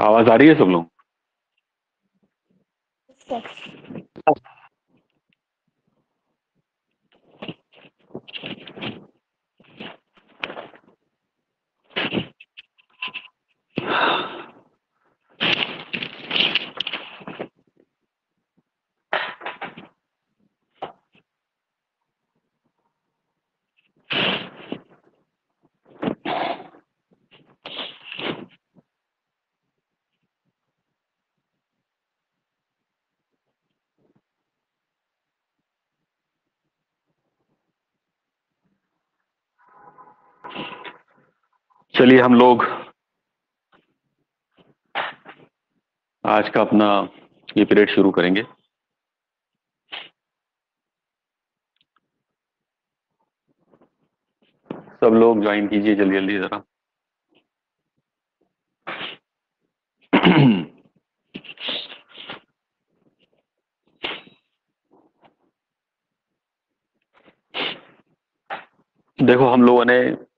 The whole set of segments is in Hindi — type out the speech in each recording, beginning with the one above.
आवाज़ आ रही है सब लोग चलिए हम लोग आज का अपना ये पीरियड शुरू करेंगे। सब लोग ज्वाइन कीजिए जल्दी जल्दी जरा। देखो, हम लोगों ने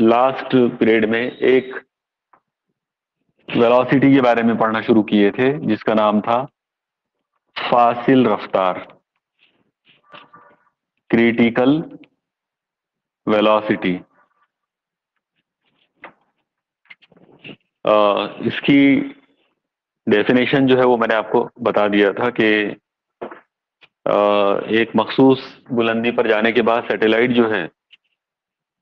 लास्ट पीरियड में एक वेलोसिटी के बारे में पढ़ना शुरू किए थे, जिसका नाम था फासिल रफ्तार। क्रिटिकल वेलोसिटी इसकी डेफिनेशन जो है वो मैंने आपको बता दिया था कि एक मखसूस बुलंदी पर जाने के बाद सैटेलाइट जो है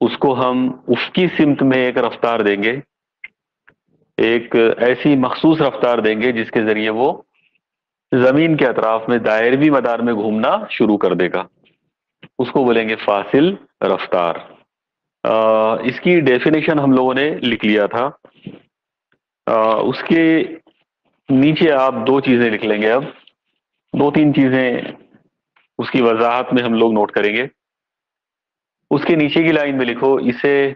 उसको हम उसकी सिमत में एक रफ्तार देंगे एक ऐसी मखसूस रफ्तार देंगे जिसके ज़रिए वो ज़मीन के अतराफ में दायरवी मदार में घूमना शुरू कर देगा। उसको बोलेंगे फासिल रफ्तार। आ, इसकी डेफिनेशन हम लोगों ने लिख लिया था। आ, उसके नीचे आप दो चीज़ें लिख लेंगे अब। दो तीन चीज़ें उसकी वजाहत में हम लोग नोट करेंगे। उसके नीचे की लाइन में लिखो, इसे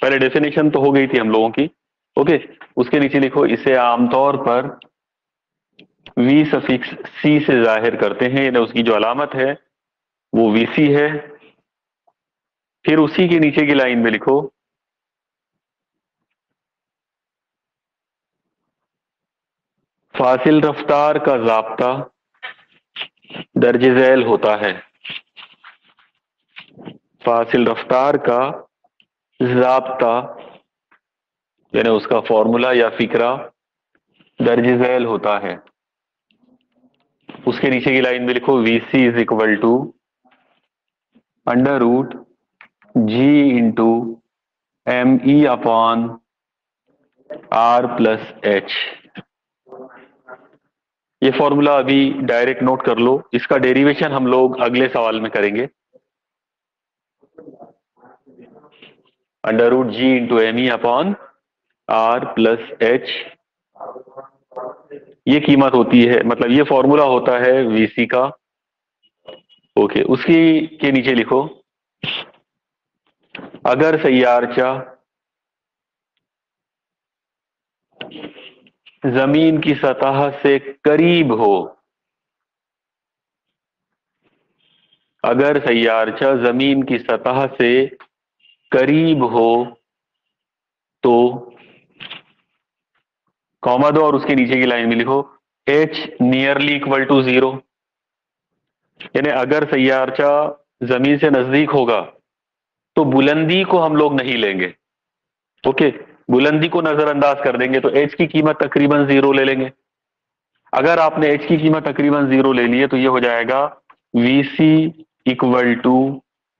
पहले डेफिनेशन तो हो गई थी हम लोगों की ओके उसके नीचे लिखो, इसे आमतौर पर वी सफिक्स सी से ज़ाहिर करते हैं, यानी उसकी जो अलामत है, वो वीसी है। फिर उसी के नीचे की लाइन में लिखो, फासिल रफ्तार का जबता दर्ज झैल होता है। फासिल रफ्तार का जबता, यानी उसका फॉर्मूला या फिक्रा दर्ज झैल होता है। उसके नीचे की लाइन में लिखो V C is equal to under root G into M E upon R plus H ये फॉर्मूला अभी डायरेक्ट नोट कर लो। इसका डेरिवेशन हम लोग अगले सवाल में करेंगे। Under root G into M E upon R plus H ये कीमत होती है मतलब ये फॉर्मूला होता है वीसी का। ओके उसकी के नीचे लिखो। अगर सैयारचा ज़मीन की सतह से करीब हो, अगर सैयारचा ज़मीन की सतह से करीब हो तो कॉमा दो और उसके नीचे की लाइन में लिखो H nearly equal to zero यानी अगर सैयारचा ज़मीन से नज़दीक होगा तो बुलंदी को हम लोग नहीं लेंगे। ओके? बुलंदी को नजरअंदाज कर देंगे तो एच की कीमत तकरीबन ज़ीरो ले लेंगे। अगर आपने एच की कीमत तकरीबन ज़ीरो ले ली है तो ये हो जाएगा V C equal to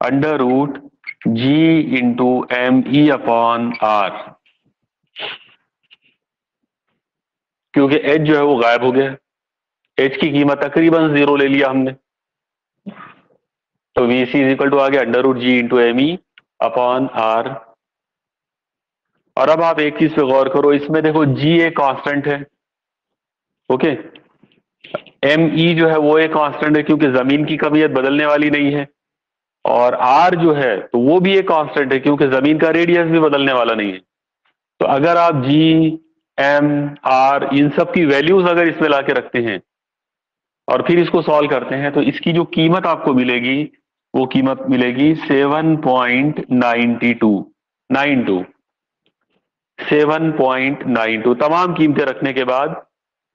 under root G into M E upon R क्योंकि एच जो है वो गायब हो गया। एच की कीमत तकरीबन ज़ीरो ले लिया हमने। तो V C is equal to आ गया under root G into M E upon R और अब आप एक चीज़ पे गौर करो, इसमें देखो जी एक कांस्टेंट है। ओके एम ई जो है वो एक कांस्टेंट है क्योंकि ज़मीन की कमियत बदलने वाली नहीं है। और आर जो है तो वो भी एक कांस्टेंट है, क्योंकि ज़मीन का रेडियस भी बदलने वाला नहीं है। तो अगर आप जी एम आर इन सब की वैल्यूज़ अगर इसमें ला रखते हैं, और फिर इसको सॉल्व करते हैं तो इसकी जो कीमत आपको मिलेगी, वो कीमत मिलेगी seven point ninety two nine two seven point nine two तमाम कीमतें रखने के बाद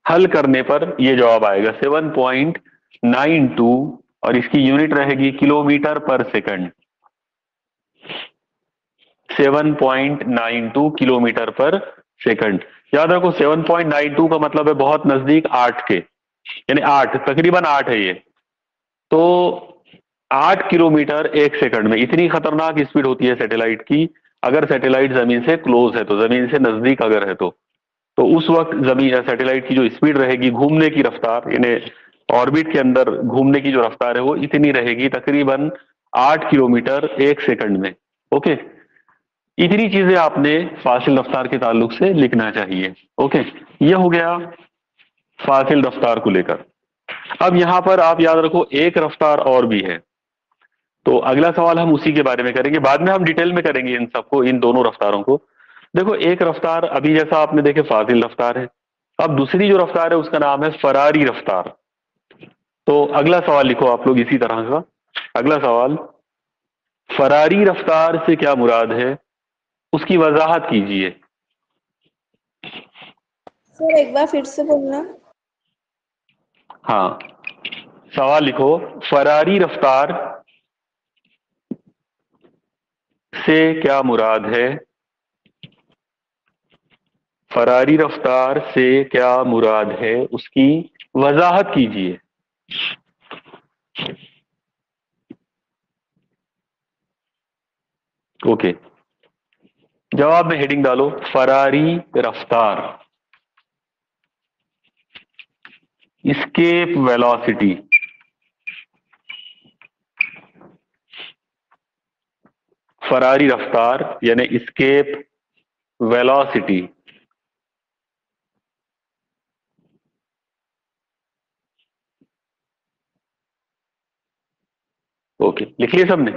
हल करने पर ये जवाब आएगा सेवन पॉइंट नाइन टू और इसकी यूनिट रहेगी किलोमीटर पर सेकंड 7.92 किलोमीटर पर सेकंड याद रखो 7.92 का मतलब है बहुत नज़दीक आठ के, यानी आठ, तकरीबन आठ है ये। तो आठ किलोमीटर एक सेकंड में, इतनी खतरनाक स्पीड होती है सैटेलाइट की, अगर सैटेलाइट ज़मीन से क्लोज है तो ज़मीन से नज़दीक अगर है तो। तो उस वक्त ज़मीन सैटेलाइट की जो स्पीड रहेगी, घूमने की रफ्तार, यानी ऑर्बिट के अंदर घूमने की जो रफ्तार है वो इतनी रहेगी तकरीबन आठ किलोमीटर एक सेकंड में। ओके? इतनी चीज़ें आपने फासिल रफ्तार के ताल्लुक से लिखना चाहिए। ओके? ये हो गया फासिल रफ्तार को लेकर। अब यहाँ पर आप याद रखो, एक रफ्तार और भी है। तो अगला सवाल हम उसी के बारे में करेंगे। बाद में हम डिटेल में करेंगे इन सबको, इन दोनों रफ्तारों को। देखो, एक रफ्तार, अभी जैसा आपने देखे, फासिल रफ्तार है। अब दूसरी जो रफ्तार है, उसका नाम है फरारी रफ्तार। तो अगला सवाल लिखो आप लोग इसी तरह का। अगला सवाल फरारी रफ्तार से क्या मुराद है? उसकी वजाहत कीजिए। सर एक बार फिर से बोलना। हाँ। सवाल लिखो फरारी रफ्तार से क्या मुराद है? फरारी रफ्तार से क्या मुराद है? उसकी वजाहत कीजिए। ओके जवाब में हेडिंग डालो फरारी रफ्तार। स्केप वेलोसिटी फरारी रफ्तार यानी स्केप वेलोसिटी ओके लिख लिया सबने?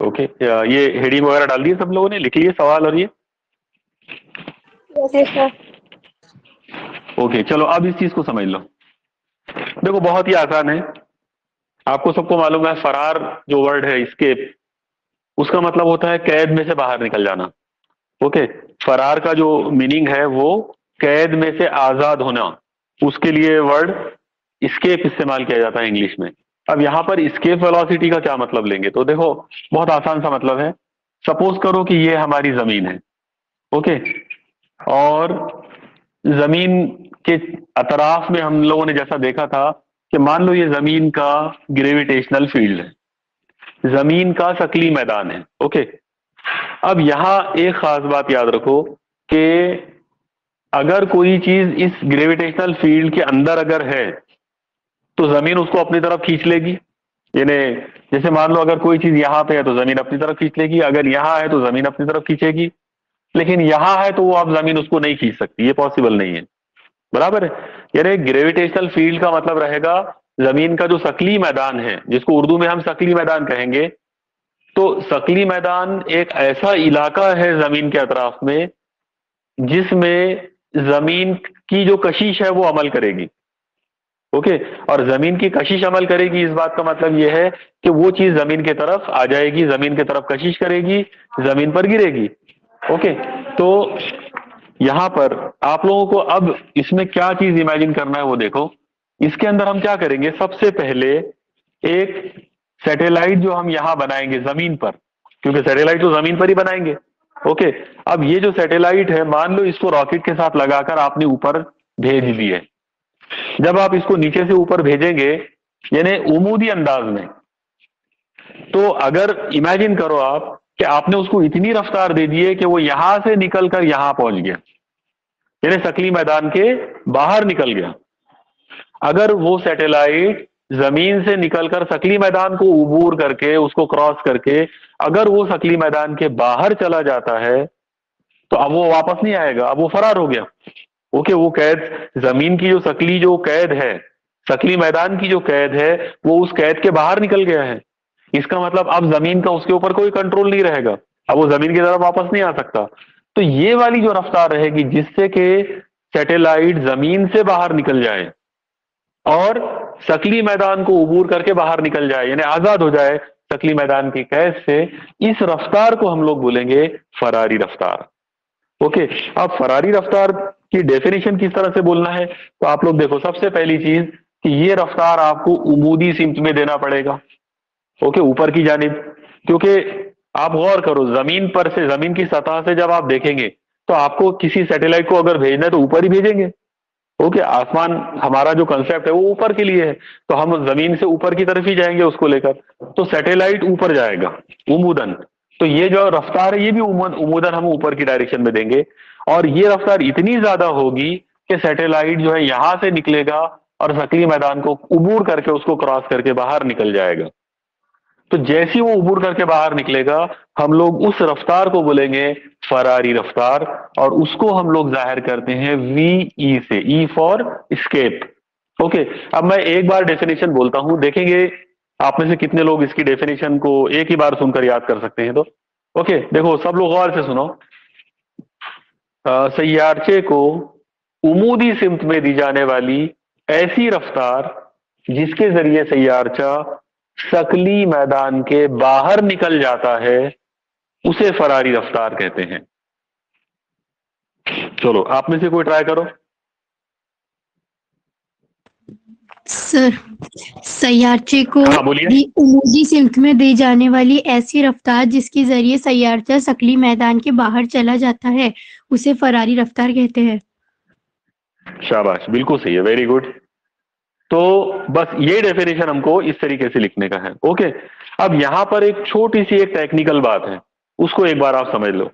ओके ये हेडिंग वगैरह डाल दिए सब लोगों ने? लिख लिए सवाल और ये? ओके चलो अब इस चीज़ को समझ लो। देखो बहुत ही आसान है। आपको सबको मालूम है, फरार जो वर्ड है स्केप उसका मतलब होता है कैद में से बाहर निकल जाना। ओके फरार का जो मीनिंग है वो कैद में से आज़ाद होना। उसके लिए वर्ड स्केप इस्तेमाल किया जाता है इंग्लिश में। अब यहाँ पर स्केप वेलोसिटी का क्या मतलब लेंगे? तो देखो, बहुत आसान सा मतलब है। सपोज़ करो कि ये हमारी ज़मीन है। ओके और ज़मीन के अतराफ में हम लोगों ने जैसा देखा था कि मान लो ये ज़मीन का ग्रेविटेशनल फ़ील्ड है। ज़मीन का शकली मैदान है ओके अब यहाँ एक खास बात याद रखो कि अगर कोई चीज़ इस ग्रेविटेशनल फ़ील्ड के अंदर अगर है तो ज़मीन उसको अपनी तरफ़ खींच लेगी। यानी जैसे मान लो अगर कोई चीज़ यहाँ पे है तो ज़मीन अपनी तरफ़ खींच लेगी। अगर यहाँ है तो ज़मीन अपनी तरफ़ खींचेगी। लेकिन यहाँ है तो वो आप ज़मीन उसको नहीं खींच सकती, ये पॉसिबल नहीं है। बराबर है। यानी ग्रेविटेशनल फ़ील्ड का मतलब रहेगा ज़मीन का जो सकली मैदान है, जिसको उर्दू में हम सकली मैदान कहेंगे। तो सकली मैदान एक ऐसा इलाका है ज़मीन के अतराफ में, जिसमें ज़मीन की जो कशिश है वो अमल करेगी। ओके? और ज़मीन की कशिश अमल करेगी, इस बात का मतलब यह है कि वो चीज़ ज़मीन की तरफ़ आ जाएगी, ज़मीन की तरफ़ कशिश करेगी, ज़मीन पर गिरेगी। ओके? तो यहाँ पर आप लोगों को अब इसमें क्या चीज़ इमेजिन करना है वो देखो। इसके अंदर हम क्या करेंगे? सबसे पहले एक सैटेलाइट जो हम यहाँ बनाएँगे ज़मीन पर, क्योंकि सैटेलाइट तो ज़मीन पर ही बनाएँगे। ओके अब ये जो सैटेलाइट है, मान लो इसको रॉकेट के साथ लगाकर आपने ऊपर भेज दिए। जब आप इसको नीचे से ऊपर भेजेंगे, यानी उमूदी अंदाज में तो अगर इमेजिन करो आप कि आपने उसको इतनी रफ्तार दे दी है कि वो यहाँ से निकलकर यहाँ पहुँच गया। यानी सकली मैदान के बाहर निकल गया। अगर वो सैटेलाइट ज़मीन से निकलकर सकली मैदान को उबूर करके, उसको क्रॉस करके, अगर वो सकली मैदान के बाहर चला जाता है तो अब वो वापस नहीं आएगा, अब वो फरार हो गया। ओके, वो कैद, ज़मीन की जो सकली जो कैद है, सकली मैदान की जो कैद है, वो उस कैद के बाहर निकल गया है। इसका मतलब अब ज़मीन का उसके ऊपर कोई कंट्रोल नहीं रहेगा। अब वो ज़मीन की तरफ़ वापस नहीं आ सकता। तो ये वाली जो रफ्तार रहेगी, जिससे कि सैटेलाइट ज़मीन से बाहर निकल जाए और सकली मैदान को उबूर करके बाहर निकल जाए, यानी आज़ाद हो जाए सकली मैदान की कैद से, इस रफ्तार को हम लोग बोलेंगे फरारी रफ्तार। ओके, अब फरारी रफ्तार की डेफिनेशन किस तरह से बोलना है? तो आप लोग देखो, सबसे पहली चीज़ कि ये रफ्तार आपको उमूदी सिमत में देना पड़ेगा। ओके, ऊपर की जानिब। क्योंकि आप गौर करो, ज़मीन पर से, ज़मीन की सतह से जब आप देखेंगे तो आपको किसी सैटेलाइट को अगर भेजना है तो ऊपर ही भेजेंगे। ओके, आसमान हमारा जो कंसेप्ट है, वो ऊपर के लिए है। तो हम ज़मीन से ऊपर की तरफ़ ही जाएँगे उसको लेकर। तो सैटेलाइट ऊपर जाएगा उमूदन तो ये जो रफ्तार है, ये भी उमूदन हम ऊपर की डायरेक्शन में देंगे। और ये रफ्तार इतनी ज़्यादा होगी कि सैटेलाइट जो है यहाँ से निकलेगा और सकली मैदान को उबूर करके उसको क्रॉस करके बाहर निकल जाएगा। तो जैसी वो उबूर करके बाहर निकलेगा, हम लोग उस रफ्तार को बोलेंगे फरारी रफ्तार, और उसको हम लोग ज़ाहिर करते हैं वी ई e से ई फॉर स्केप ओके अब मैं एक बार डेफिनेशन बोलता हूँ। देखेंगे, आप में से कितने लोग इसकी डेफिनेशन को एक ही बार सुनकर याद कर सकते हैं तो? ओके देखो, सब लोग गौर से सुनो। सैारचे को उमूदी सिमत में दी जाने वाली ऐसी रफ्तार जिसके ज़रिए सैारचा शकली मैदान के बाहर निकल जाता है उसे फरारी रफ्तार कहते हैं। चलो आप में से कोई ट्राई करो। सर सैयारचे को हाँ उमूदी सिमत में दी जाने वाली ऐसी रफ्तार जिसके ज़रिए सैयारचा सकली मैदान के बाहर चला जाता है उसे फरारी रफ्तार कहते हैं। शाबाश बिल्कुल सही है वेरी गुड तो बस ये डेफिनेशन हमको इस तरीके से लिखने का है। ओके अब यहाँ पर एक छोटी सी एक टेक्निकल बात है। उसको एक बार आप समझ लो।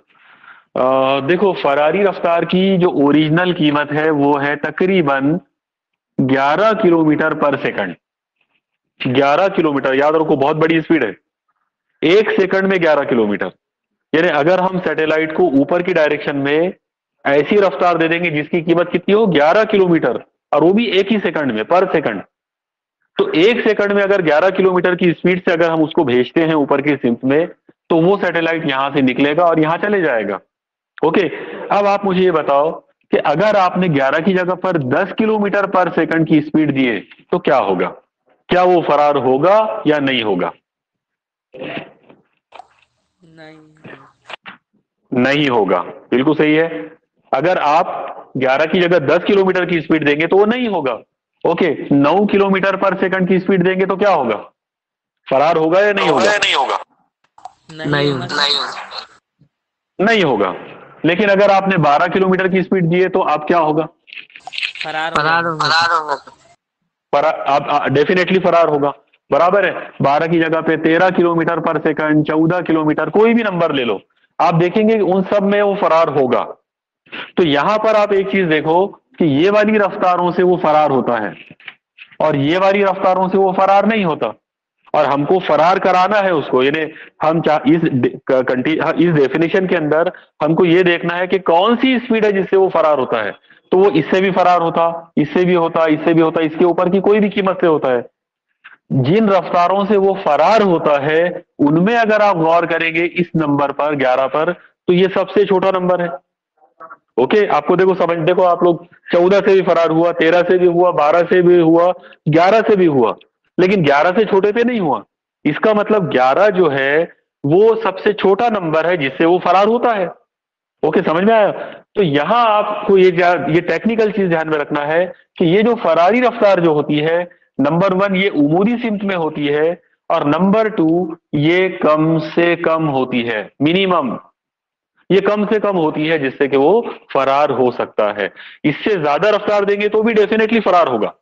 आ, देखो फरारी रफ्तार की जो ओरिजिनल कीमत है वो है तकरीबन 11 किलोमीटर पर सेकंड। 11 किलोमीटर याद रखो बहुत बड़ी स्पीड है। एक सेकंड में 11 किलोमीटर। यानी अगर हम सैटेलाइट को ऊपर की डायरेक्शन में ऐसी रफ्तार दे देंगे जिसकी कीमत कितनी हो? 11 किलोमीटर। और वो भी एक ही सेकंड में पर सेकंड। तो एक सेकंड में अगर 11 किलोमीटर की स्पीड से अगर हम उसको भेजते हैं ऊपर की सिम्स में तो वो सैटेलाइट यहाँ से निकलेगा और यहाँ चले जाएगा। ओके अब आप मुझे ये बताओ कि अगर आपने 11 की जगह पर 10 किलोमीटर पर सेकंड की स्पीड दिए तो क्या होगा? क्या वो फरार होगा या नहीं होगा? नहीं। नहीं होगा। बिल्कुल सही है? अगर आप 11 की जगह 10 किलोमीटर की स्पीड देंगे तो वो नहीं होगा। ओके 9 किलोमीटर पर सेकंड की स्पीड देंगे तो क्या होगा? फरार होगा या नहीं होगा? नहीं होगा। नहीं नहीं नहीं होगा। लेकिन अगर आपने 12 किलोमीटर की स्पीड दी है तो आप क्या होगा? फरार फरार होगा। होगा। फरार डेफिनेटली फरार होगा। बराबर है। 12 की जगह पे 13 किलोमीटर पर सेकंड 14 किलोमीटर कोई भी नंबर ले लो। आप देखेंगे उन सब में वो फरार होगा। तो यहाँ पर आप एक चीज़ देखो कि ये वाली रफ्तारों से वो फरार होता है और ये वाली रफ्तारों से वो फरार नहीं होता। और हमको फरार कराना है उसको। यानी हम इस इस डेफिनेशन के अंदर हमको ये देखना है कि कौन सी स्पीड है जिससे वो फरार होता है। तो वो इससे भी फरार होता, इससे भी होता, इससे भी होता, इसके ऊपर की कोई भी कीमत से होता है। जिन रफ्तारों से वो फरार होता है, उनमें अगर आप गौर करेंगे इस नंबर पर 11 पर तो ये सबसे छोटा नंबर है। ओके आपको देखो, समझ, देखो, आप लोग चौदह से भी फरार हुआ, तेरह से भी हुआ, बारह से भी हुआ, ग्यारह से भी हुआ, लेकिन ग्यारह से छोटे पे नहीं हुआ। इसका मतलब ग्यारह जो है, वो सबसे छोटा नंबर है जिससे वो फरार होता है। ओके समझ में आया? तो यहाँ आपको ये ये टेक्निकल चीज़ ध्यान में रखना है कि ये जो फरारी रफ्तार जो होती है नंबर वन ये उमूदी सिमत में होती है, और नंबर टू ये कम से कम होती है मिनिमम ये कम से कम होती है जिससे कि वो फरार हो सकता है। इससे ज़्यादा रफ्तार देंगे तो भी डेफिनेटली फरार होगा।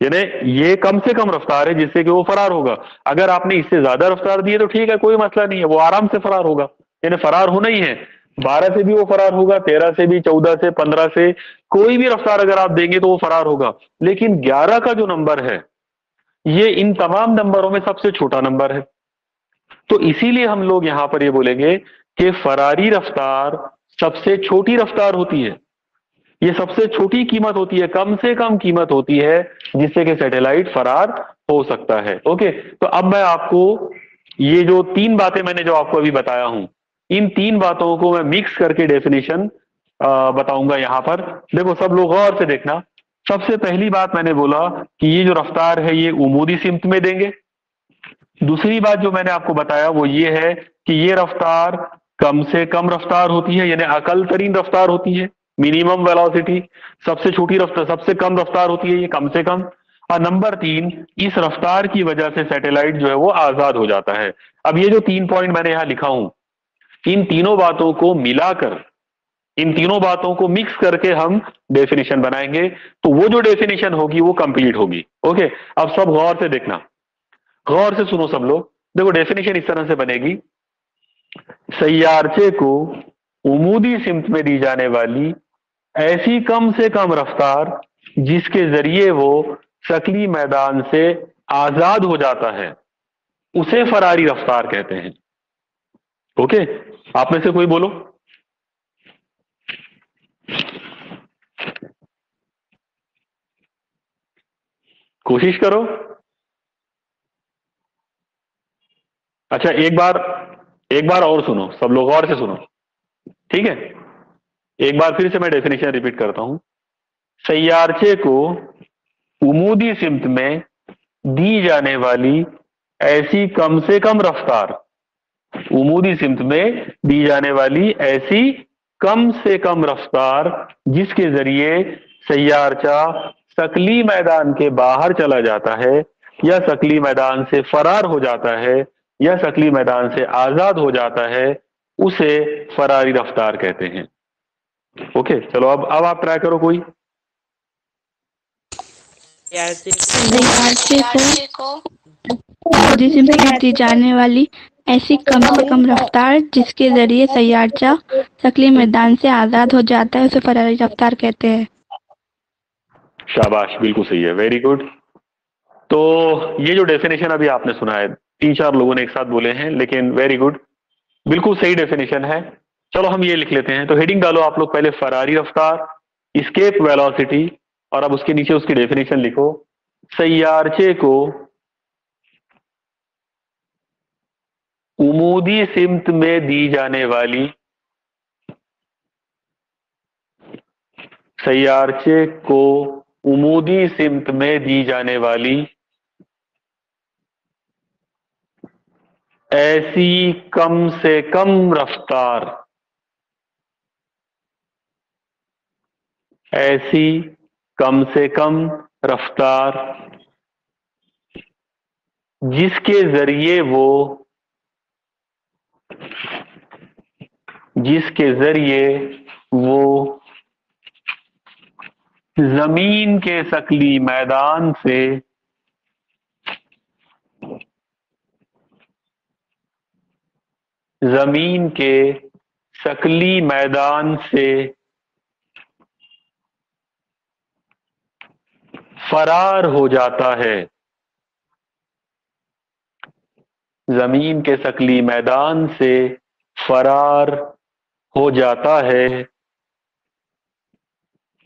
यानी ये कम से कम रफ्तार है जिससे कि वो फरार होगा। अगर आपने इससे ज़्यादा रफ्तार दी है तो ठीक है, कोई मसला नहीं है, वो आराम से फरार होगा। यानी फरार होना ही है। बारह से भी वो फरार होगा, तेरह से भी, चौदह से, पंद्रह से, कोई भी रफ्तार अगर आप देंगे तो वो फरार होगा। लेकिन ग्यारह का जो नंबर है, ये इन तमाम नंबरों में सबसे छोटा नंबर है। तो इसीलिए हम लोग यहाँ पर ये बोलेंगे कि फरारी रफ्तार सबसे छोटी रफ्तार होती है। ये सबसे छोटी कीमत होती है, कम से कम कीमत होती है, जिससे कि सैटेलाइट फरार हो सकता है। ओके तो अब मैं आपको ये जो तीन बातें मैंने जो आपको अभी बताया हूँ, इन तीन बातों को मैं मिक्स करके डेफिनेशन बताऊँगा यहाँ पर। देखो, सब लोग गौर से देखना। सबसे पहली बात मैंने बोला कि ये जो रफ्तार है, ये उमूदी सिमत में देंगे। दूसरी बात जो मैंने आपको बताया, वो ये है कि ये रफ्तार कम से कम रफ्तार होती है, यानी अकल तरीन रफ्तार होती है मिनिमम वेलोसिटी सबसे छोटी रफ्तार सबसे कम रफ्तार होती है ये कम से कम। और नंबर तीन, इस रफ्तार की वजह से सैटेलाइट जो है वो आज़ाद हो जाता है। अब ये जो तीन पॉइंट मैंने यहाँ लिखा हूँ, इन तीनों बातों को मिलाकर, इन तीनों बातों को मिक्स करके हम डेफिनेशन बनाएँगे तो वो जो डेफिनेशन होगी वो कंप्लीट होगी। ओके अब सब गौर से देखना। गौर से सुनो सब लोग। देखो डेफिनेशन इस तरह से बनेगी। सैयारचे को उमूदी सिमत में दी जाने वाली ऐसी कम से कम रफ्तार, जिसके ज़रिए वो शक्ली मैदान से आज़ाद हो जाता है, उसे फरारी रफ्तार कहते हैं। ओके? आप में से कोई बोलो। कोशिश करो। अच्छा एक बार एक बार और सुनो, सब लोग और से सुनो। ठीक है? एक बार फिर से मैं डेफिनेशन रिपीट करता हूँ। सैयारचे को उमूदी सिमत में दी जाने वाली ऐसी कम से कम रफ्तार, उमूदी सिमत में दी जाने वाली ऐसी कम से कम रफ्तार जिसके ज़रिए सैयारचा सकली मैदान के बाहर चला जाता है या सकली मैदान से फरार हो जाता है या सकली मैदान से आज़ाद हो जाता है उसे फरारी रफ्तार कहते हैं। ओके चलो अब अब आप ट्राई करो कोई। दी जाने वाली ऐसी कम से कम रफ्तार जिसके ज़रिए सैयारचा सकली मैदान से आज़ाद हो जाता है उसे फरारी रफ्तार कहते हैं। शाबाश बिल्कुल सही है वेरी गुड तो ये जो डेफिनेशन अभी आपने सुना है तीन चार लोगों ने एक साथ बोले हैं, लेकिन वेरी गुड बिल्कुल सही डेफिनेशन है। चलो हम ये लिख लेते हैं। तो हेडिंग डालो आप लोग पहले फरारी रफ्तार स्केप वेलोसिटी और अब उसके नीचे उसकी डेफिनेशन लिखो। सैयारचे को उमूदी सिमत में दी जाने वाली। सैयारचे को उमूदी सिमत में दी जाने वाली। ऐसी कम से कम रफ्तार। ऐसी कम से कम रफ्तार, जिसके ज़रिए वो, जिसके ज़रिए वो ज़मीन के सकली मैदान से ज़मीन के सकली मैदान से फरार हो जाता है। ज़मीन के सकली मैदान से फरार हो जाता है।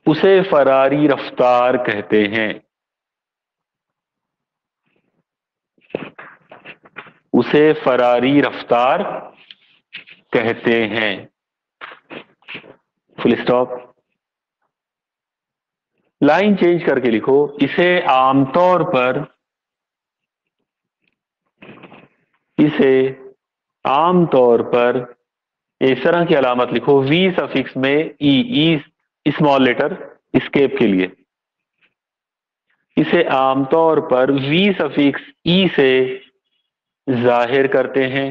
उसे फरारी रफ्तार कहते हैं। उसे फरारी रफ्तार कहते हैं। फुल स्टॉप लाइन चेंज करके लिखो। इसे आमतौर पर, इसे आमतौर पर इस तरह की अलामत लिखो। वी सफिक्स में E E small letter escape के लिए। इसे आमतौर पर वी सफिक्स ई से ज़ाहिर करते हैं।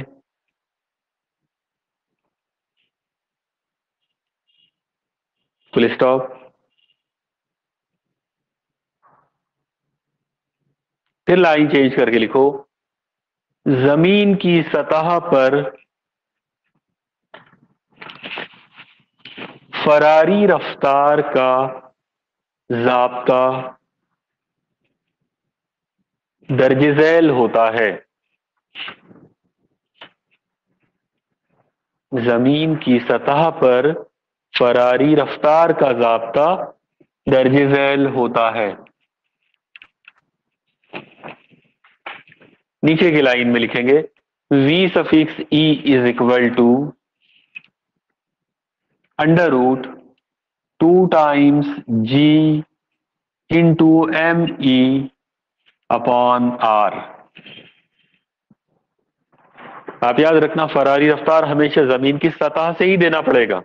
फुल स्टॉप फिर लाइन चेंज करके लिखो। ज़मीन की सतह पर फरारी रफ्तार का जाबता दर्ज झैल होता है। ज़मीन की सतह पर फरारी रफ्तार का जबता दर्ज झैल होता है। नीचे की लाइन में लिखेंगे, v suffix e is equal to under root two times g into M E upon R आप याद रखना, फरारी रफ्तार हमेशा ज़मीन की सतह से ही देना पड़ेगा।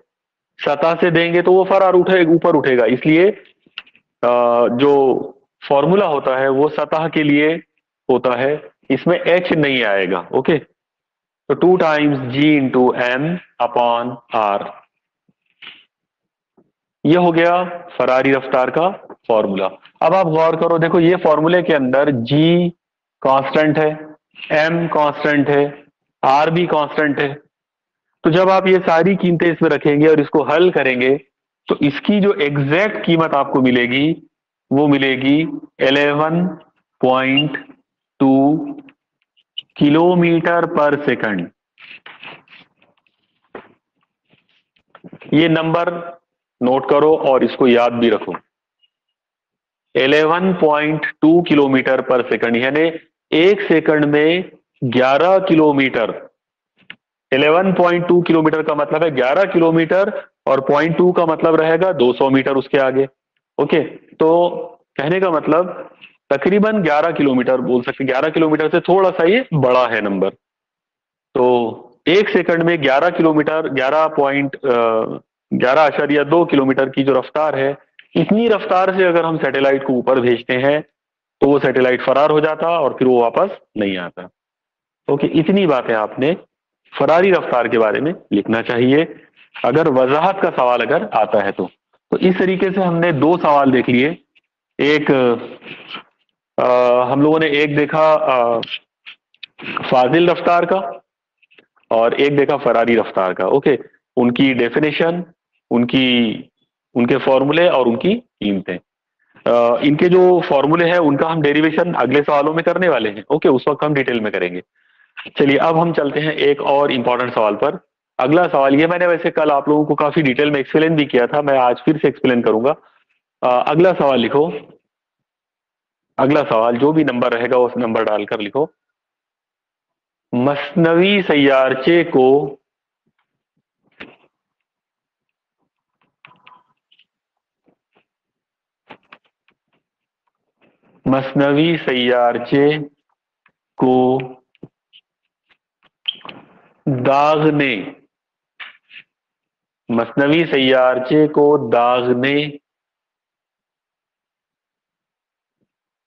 सतह से देंगे तो वो फरार उठे, ऊपर उठेगा। इसलिए जो फॉर्मूला होता है, वो सतह के लिए होता है। इसमें एच नहीं आएगा ओके तो two times G into M upon R ये हो गया फरारी रफ्तार का फॉर्मूला अब आप गौर करो, देखो ये फॉर्मूले के अंदर जी कांस्टेंट है एम कांस्टेंट है आर भी कांस्टेंट है। तो जब आप ये सारी कीमतें इसमें रखेंगे और इसको हल करेंगे तो इसकी जो एग्जैक्ट कीमत आपको मिलेगी, वो मिलेगी 11.2 किलोमीटर पर सेकंड। ये नंबर नोट करो और इसको याद भी रखो। 11.2 किलोमीटर पर सेकंड, यानी एक सेकंड में 11 किलोमीटर 11.2 किलोमीटर का मतलब है 11 किलोमीटर और 0.2 का मतलब रहेगा 200 मीटर उसके आगे। ओके तो कहने का मतलब तकरीबन 11 किलोमीटर बोल सकते 11 किलोमीटर से थोड़ा सा ये बड़ा है नंबर। तो एक सेकंड में 11 किलोमीटर 11 पॉइंट ग्यारह आशारिया दो किलोमीटर की जो रफ्तार है, इतनी रफ्तार से अगर हम सैटेलाइट को ऊपर भेजते हैं तो वो सैटेलाइट फरार हो जाता और फिर वो वापस नहीं आता। ओके, इतनी बातें आपने फरारी रफ्तार के बारे में लिखना चाहिए। अगर वजाहत का सवाल अगर आता है तो। तो इस तरीके से हमने दो सवाल देख लिए। एक आ, हम लोगों ने एक देखा आ, फाजिल रफ्तार का और एक देखा फरारी रफ्तार का। ओके उनकी डेफिनेशन उनकी उनके फॉर्मूले और उनकी कीमतें। इनके जो फॉर्मूले हैं उनका हम डेरिवेशन अगले सवालों में करने वाले हैं। ओके उस वक्त हम डिटेल में करेंगे। चलिए अब हम चलते हैं एक और इम्पोर्टेंट सवाल पर। अगला सवाल ये मैंने वैसे कल आप लोगों को काफ़ी डिटेल में एक्सप्लेन भी किया था मैं आज फिर से एक्सप्लेन करूँगा। आ, अगला सवाल लिखो। अगला सवाल जो भी नंबर रहेगा उस नंबर डालकर लिखो। मसनवी सैयारचे को मसनवी सैयारचे को दागने। मसनवी सैयारचे को दागने।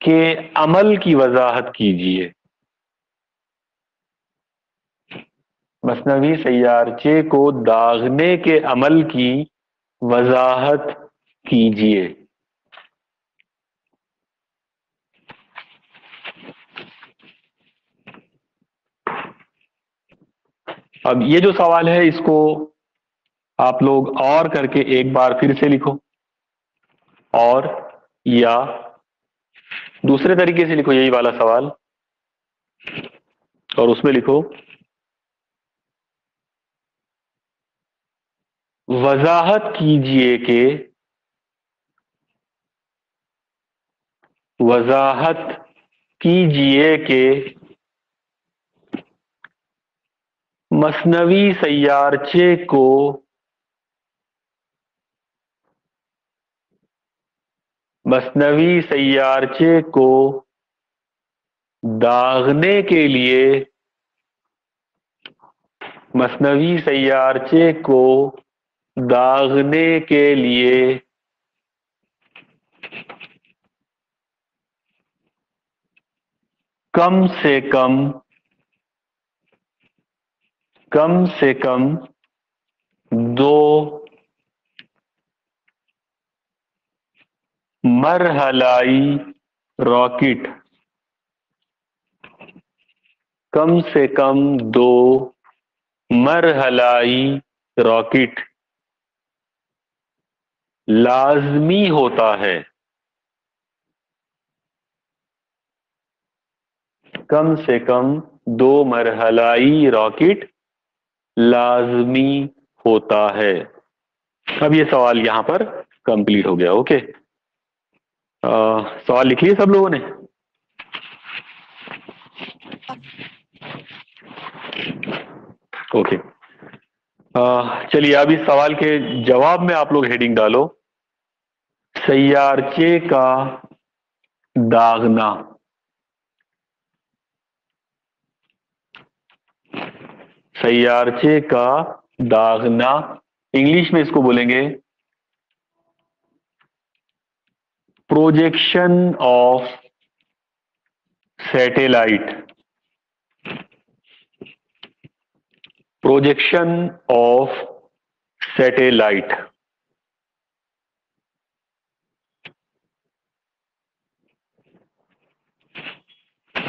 के अमल की वजाहत कीजिए। मसनवी सैयारचे को दागने के अमल की वजाहत कीजिए। अब ये जो सवाल है, इसको आप लोग और करके एक बार फिर से लिखो। और या दूसरे तरीके से लिखो यही वाला सवाल। और उसमें लिखो, वजाहत कीजिए के वजाहत कीजिए कि मसनवी सैयारचे को मसनवी सैयारचे को दागने के लिए मसनवी सैयारचे को दागने के लिए कम से कम कम से कम दो मरहलाई रॉकेट। कम से कम दो मरहलाई रॉकेट। लाजमी होता है। कम से कम दो मरहलाई रॉकेट। लाजमी होता है। अब ये सवाल यहाँ पर कंप्लीट हो गया ओके? आ, सवाल लिख लिए सब लोगों ने? ओके। चलिए अब इस सवाल के जवाब में आप लोग हेडिंग डालो। सैयारचे का दागना। सैयारचे का दागना। इंग्लिश में इसको बोलेंगे projection of satellite. Projection of satellite.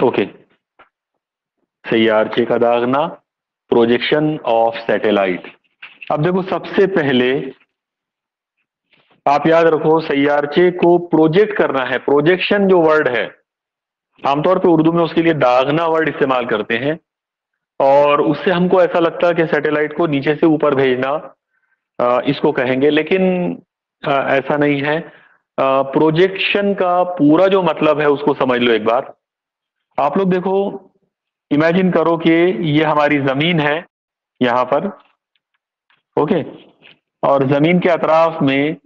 Okay. सैयारचे का दागना। प्रोजेक्शन ऑफ़ सैटेलाइट अब देखो, सबसे पहले आप याद रखो, सैयारचे को प्रोजेक्ट करना है। प्रोजेक्शन जो वर्ड है, आमतौर पे उर्दू में उसके लिए दागना वर्ड इस्तेमाल करते हैं। और उससे हमको ऐसा लगता है कि सैटेलाइट को नीचे से ऊपर भेजना इसको कहेंगे। लेकिन ऐसा नहीं है। प्रोजेक्शन का पूरा जो मतलब है, उसको समझ लो एक बार। आप लोग देखो इमेजिन करो कि ये हमारी ज़मीन है यहाँ पर ओके और ज़मीन के अतराफ में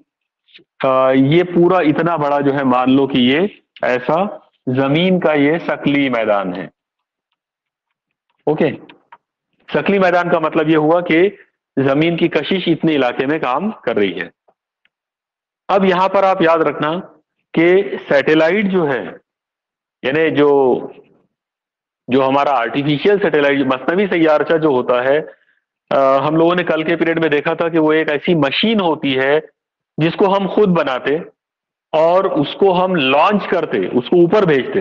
ये पूरा इतना बड़ा जो है, मान लो कि ये ऐसा ज़मीन का ये सकली मैदान है ओके सकली मैदान का मतलब ये हुआ कि ज़मीन की कशिश इतने इलाके में काम कर रही है। अब यहाँ पर आप याद रखना कि सैटेलाइट जो है, यानी जो जो हमारा आर्टिफिशियल सैटेलाइट मसनवी सैारचा जो होता है आ, हम लोगों ने कल के पीरियड में देखा था कि वो एक ऐसी मशीन होती है जिसको हम खुद बनाते और उसको हम लॉन्च करते उसको ऊपर भेजते।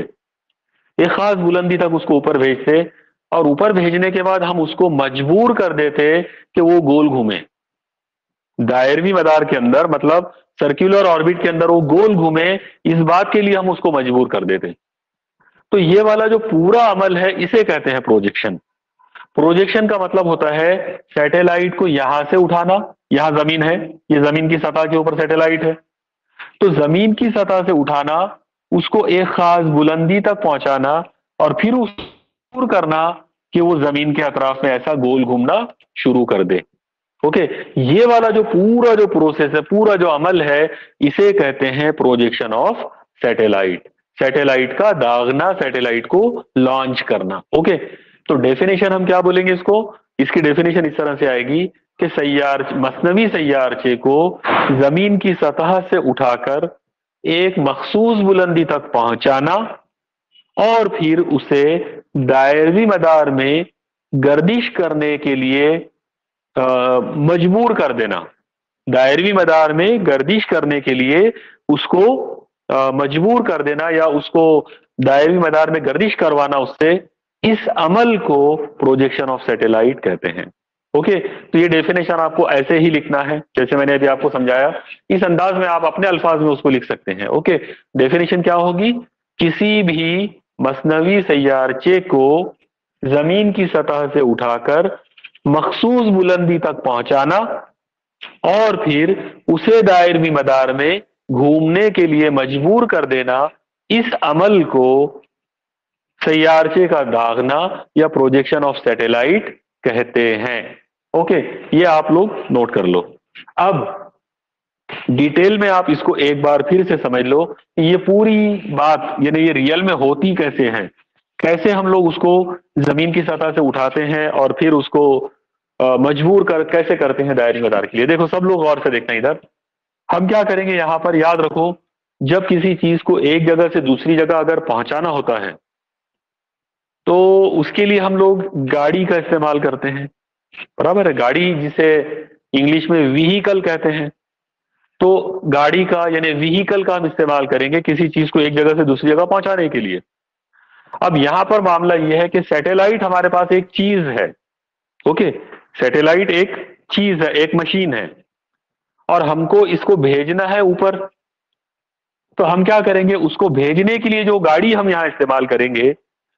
एक खास बुलंदी तक उसको ऊपर भेजते और ऊपर भेजने के बाद हम उसको मजबूर कर देते कि वो गोल घूमे। दायरवी मदार के अंदर मतलब सर्कुलर ऑर्बिट के अंदर वो गोल घूमे इस बात के लिए हम उसको मजबूर कर देते। तो ये वाला जो पूरा अमल है, इसे कहते हैं प्रोजेक्शन प्रोजेक्शन का मतलब होता है सैटेलाइट को यहाँ से उठाना, यहाँ ज़मीन है, ये ज़मीन की सतह के ऊपर सैटेलाइट है। तो ज़मीन की सतह से उठाना, उसको एक खास बुलंदी तक पहुंचाना और फिर उस करना कि वो ज़मीन के अतराफ में ऐसा गोल घूमना शुरू कर दे। ओके? ये वाला जो पूरा जो प्रोसेस है, पूरा जो अमल है, इसे कहते हैं प्रोजेक्शन ऑफ़ सैटेलाइट सैटेलाइट का, दागना सैटेलाइट को लॉन्च करना ओके तो डेफिनेशन हम क्या बोलेंगे इसको? इसकी डेफिनेशन इस तरह से आएगी कि सैार मसनवी सैारचे को ज़मीन की सतह से उठाकर एक मखसूस बुलंदी तक पहुंचाना और फिर उसे दायरवी मदार में गर्दिश करने के लिए मजबूर कर देना। दायरवी मदार में गर्दिश करने के लिए उसको मजबूर कर देना या उसको दायरवी मदार में गर्दिश करवाना उससे, इस अमल को प्रोजेक्शन ऑफ़ सैटेलाइट कहते हैं। ओके तो ये डेफिनेशन आपको ऐसे ही लिखना है, जैसे मैंने अभी आपको समझाया। इस अंदाज में आप अपने अल्फाज में उसको लिख सकते हैं, ओके। डेफिनेशन क्या होगी? किसी भी मसनवी सैारचे को ज़मीन की सतह से उठाकर मखसूस बुलंदी तक पहुंचाना, और फिर उसे दायरवी मदार में घूमने के लिए मजबूर कर देना, इस अमल को सैारचे का दागना या प्रोजेक्शन ऑफ़ सैटेलाइट कहते हैं। ओके ये आप लोग नोट कर लो। अब डिटेल में आप इसको एक बार फिर से समझ लो ये पूरी बात, यानी ये रियल में होती कैसे है? कैसे हम लोग उसको ज़मीन की सतह से उठाते हैं और फिर उसको मजबूर कर, कैसे करते हैं दायरी मदार के लिए? देखो, सब लोग गौर से देखना इधर। हम क्या करेंगे? यहाँ पर याद रखो, जब किसी चीज़ को एक जगह से दूसरी जगह अगर पहुंचाना होता है तो उसके लिए हम लोग गाड़ी का इस्तेमाल करते हैं। बराबर है, गाड़ी जिसे इंग्लिश में व्हीकल कहते हैं। तो गाड़ी का, यानी व्हीकल का हम इस्तेमाल करेंगे किसी चीज़ को एक जगह से दूसरी जगह पहुँचाने के लिए। अब यहाँ पर मामला यह है कि सैटेलाइट हमारे पास एक चीज़ है ओके सैटेलाइट एक चीज़ है, एक मशीन है। और हमको इसको भेजना है ऊपर तो हम क्या करेंगे? उसको भेजने के लिए जो गाड़ी हम यहाँ इस्तेमाल करेंगे,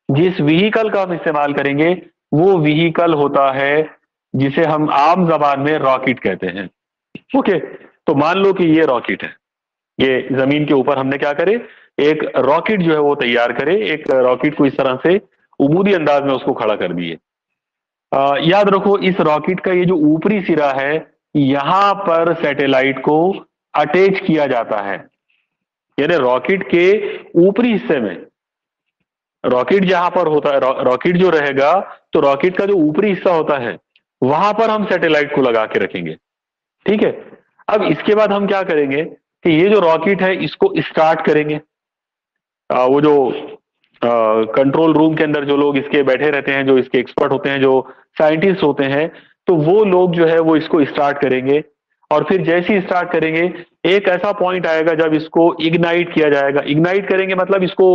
जिस व्हीकल का हम इस्तेमाल करेंगे, वो व्हीकल होता है जिसे हम आम जबान में रॉकेट कहते हैं। ओके तो मान लो कि ये रॉकेट है। ये ज़मीन के ऊपर हमने क्या करे? एक रॉकेट जो है वो तैयार करे। एक रॉकेट को इस तरह से उमूदी अंदाज में उसको खड़ा कर दिए। याद रखो, इस रॉकेट का ये जो ऊपरी सिरा है यहाँ पर सैटेलाइट को अटैच किया जाता है। यानी रॉकेट के ऊपरी हिस्से में। रॉकेट जहाँ पर होता है रॉकेट जो रहेगा तो रॉकेट का जो ऊपरी हिस्सा होता है वहाँ पर हम सैटेलाइट को लगा के रखेंगे। ठीक है? अब इसके बाद हम क्या करेंगे कि ये जो रॉकेट है इसको स्टार्ट करेंगे। आ, वो जो कंट्रोल रूम के अंदर जो लोग इसके बैठे रहते हैं जो इसके एक्सपर्ट होते हैं जो साइंटिस्ट होते हैं तो वो लोग जो है वो इसको स्टार्ट करेंगे। और फिर जैसे ही स्टार्ट करेंगे, एक ऐसा पॉइंट आएगा जब इसको इग्नाइट किया जाएगा। इग्नाइट करेंगे मतलब इसको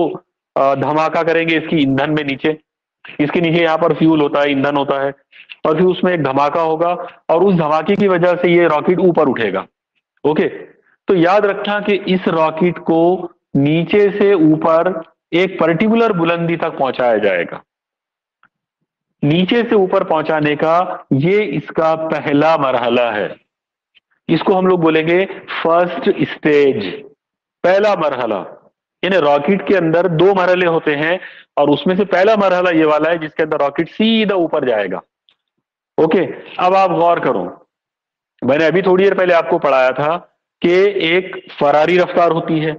धमाका करेंगे इसकी ईंधन में नीचे। इसके नीचे यहाँ पर फ्यूल होता है, ईंधन होता है। और फिर उसमें एक धमाका होगा और उस धमाके की वजह से ये रॉकेट ऊपर उठेगा। ओके तो याद रखना कि इस रॉकेट को नीचे से ऊपर एक पर्टिकुलर बुलंदी तक पहुँचाया जाएगा। नीचे से ऊपर पहुँचाने का ये इसका पहला मरहला है। इसको हम लोग बोलेंगे फ़र्स्ट स्टेज पहला मरहला। यानी रॉकेट के अंदर दो मरहले होते हैं और उसमें से पहला मरहला ये वाला है जिसके अंदर रॉकेट सीधा ऊपर जाएगा। ओके, अब आप गौर करो। मैंने अभी थोड़ी देर पहले आपको पढ़ाया था कि एक फरारी रफ्तार होती है।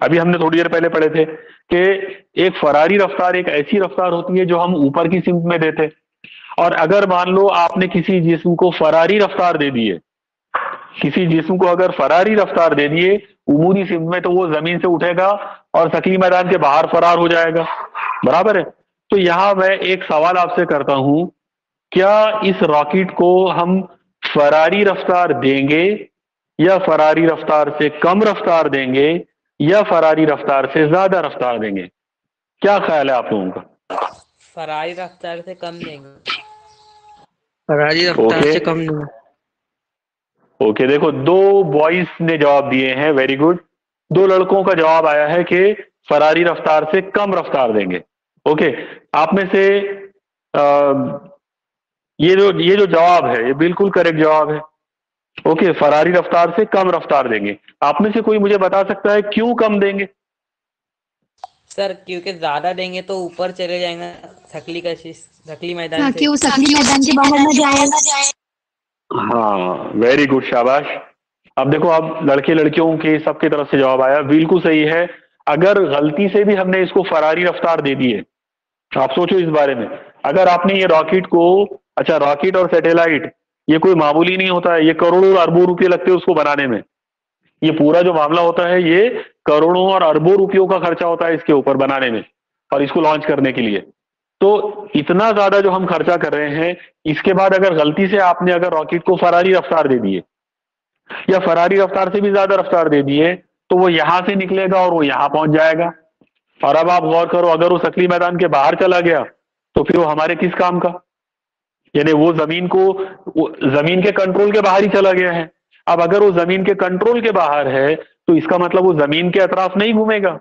अभी हमने थोड़ी देर पहले पढ़े थे कि एक फरारी रफ्तार, एक ऐसी रफ्तार होती है जो हम ऊपर की सिमत में देते और अगर मान लो आपने किसी जिस्म को फरारी रफ्तार दे दिए, किसी जिस्म को अगर फरारी रफ्तार दे दिए उमूरी सिमत में तो वो ज़मीन से उठेगा और सकली मैदान के बाहर फरार हो जाएगा। बराबर है? तो यहाँ मैं एक सवाल आपसे करता हूँ, क्या इस रॉकेट को हम फरारी रफ्तार देंगे या फरारी रफ्तार से कम रफ्तार देंगे? या फरारी रफ्तार से ज़्यादा रफ्तार देंगे। क्या ख्याल है आप लोगों का? फरारी रफ्तार से कम देंगे। फरारी रफ्तार ओके। से कम नहीं। ओके देखो दो बॉयज़ ने जवाब दिए हैं वेरी गुड दो लड़कों का जवाब आया है कि फरारी रफ्तार से कम रफ्तार देंगे। ओके okay, आप में से आ, ये जो ये जो जवाब है ये बिल्कुल करेक्ट जवाब है। ओके फरारी रफ्तार से कम रफ्तार देंगे। आप में से कोई मुझे बता सकता है क्यों कम देंगे? सर क्योंकि ज़्यादा देंगे तो ऊपर चले जाएँगे थकली का शीश- थकली मैदान से। वो सकली मैदान के बाहर न जाए। हाँ वेरी गुड शाबाश। अब देखो अब लड़के लड़कियों के सबके तरफ़ से जवाब आया। बिल्कुल सही है। अगर गलती से भी हमने इसको फरारी रफ्तार दे दी है आप सोचो इस बारे में। अगर आपने ये रॉकेट को अच्छा रॉकेट और सैटेलाइट ये कोई मामूली नहीं होता है, ये करोड़ों अरबों रुपये लगते हैं उसको बनाने में। ये पूरा जो मामला होता है, ये करोड़ों और अरबों रुपयों का खर्चा होता है इसके ऊपर बनाने में और इसको लॉन्च करने के लिए। तो इतना ज़्यादा जो हम खर्चा कर रहे हैं, इसके बाद अगर गलती से आपने अगर रॉकेट को फरारी रफ्तार दे दिए, या फरारी रफ्तार से भी ज़्यादा रफ्तार दे दिए तो वो यहाँ से निकलेगा और वो यहाँ पहुँच जाएगा। और अब आप गौर करो, अगर वो सकली मैदान के बाहर चला गया तो फिर वो हमारे किस काम का? यानी वो ज़मीन को ज़मीन के कंट्रोल के बाहर ही चला गया है। अब अगर वो ज़मीन के कंट्रोल के बाहर है तो इसका मतलब वो ज़मीन के अतराफ नहीं घूमेगा।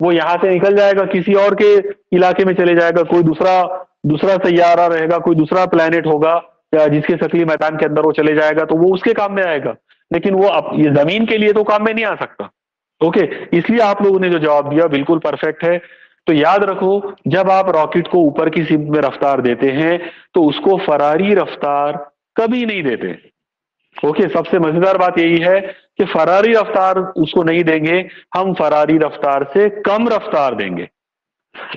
वो यहाँ से निकल जाएगा किसी और के इलाके में चले जाएगा कोई दूसरा दूसरा सैयारा रहेगा कोई दूसरा प्लेनेट होगा जिसके सकली मैदान के अंदर वो चले जाएगा तो वो उसके काम में आएगा। लेकिन वो अप, ये ज़मीन के लिए तो काम में नहीं आ सकता। ओके इसलिए आप लोगों ने जो जवाब दिया बिल्कुल परफेक्ट है। तो याद रखो, जब आप रॉकेट को ऊपर की सिम में रफ्तार देते हैं तो उसको फरारी रफ्तार कभी नहीं देते। ओके, सबसे मज़ेदार बात यही है कि फरारी रफ्तार उसको नहीं देंगे, हम फरारी रफ्तार से कम रफ्तार देंगे।